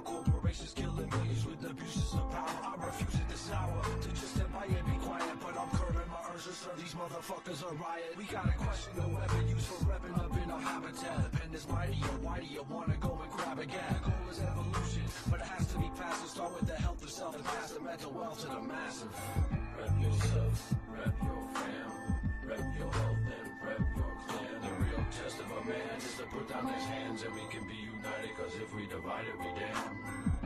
power. Corporations killing millions with abuses of power. I refuse at this hour to just let by and be quiet. But I'm curbing my urges, so serve these motherfuckers a riot. We gotta question the weapon used for repping up in our habitat. Dependence, mighty, or why do you wanna go and grab again? The goal is evolution, but it has to be passed. So start with the health of self and pass the mental wealth to the masses. Rep yourself, rep your fam, rep your health test of a man is to put down his hands and we can be united, cause if we divide it, we damn.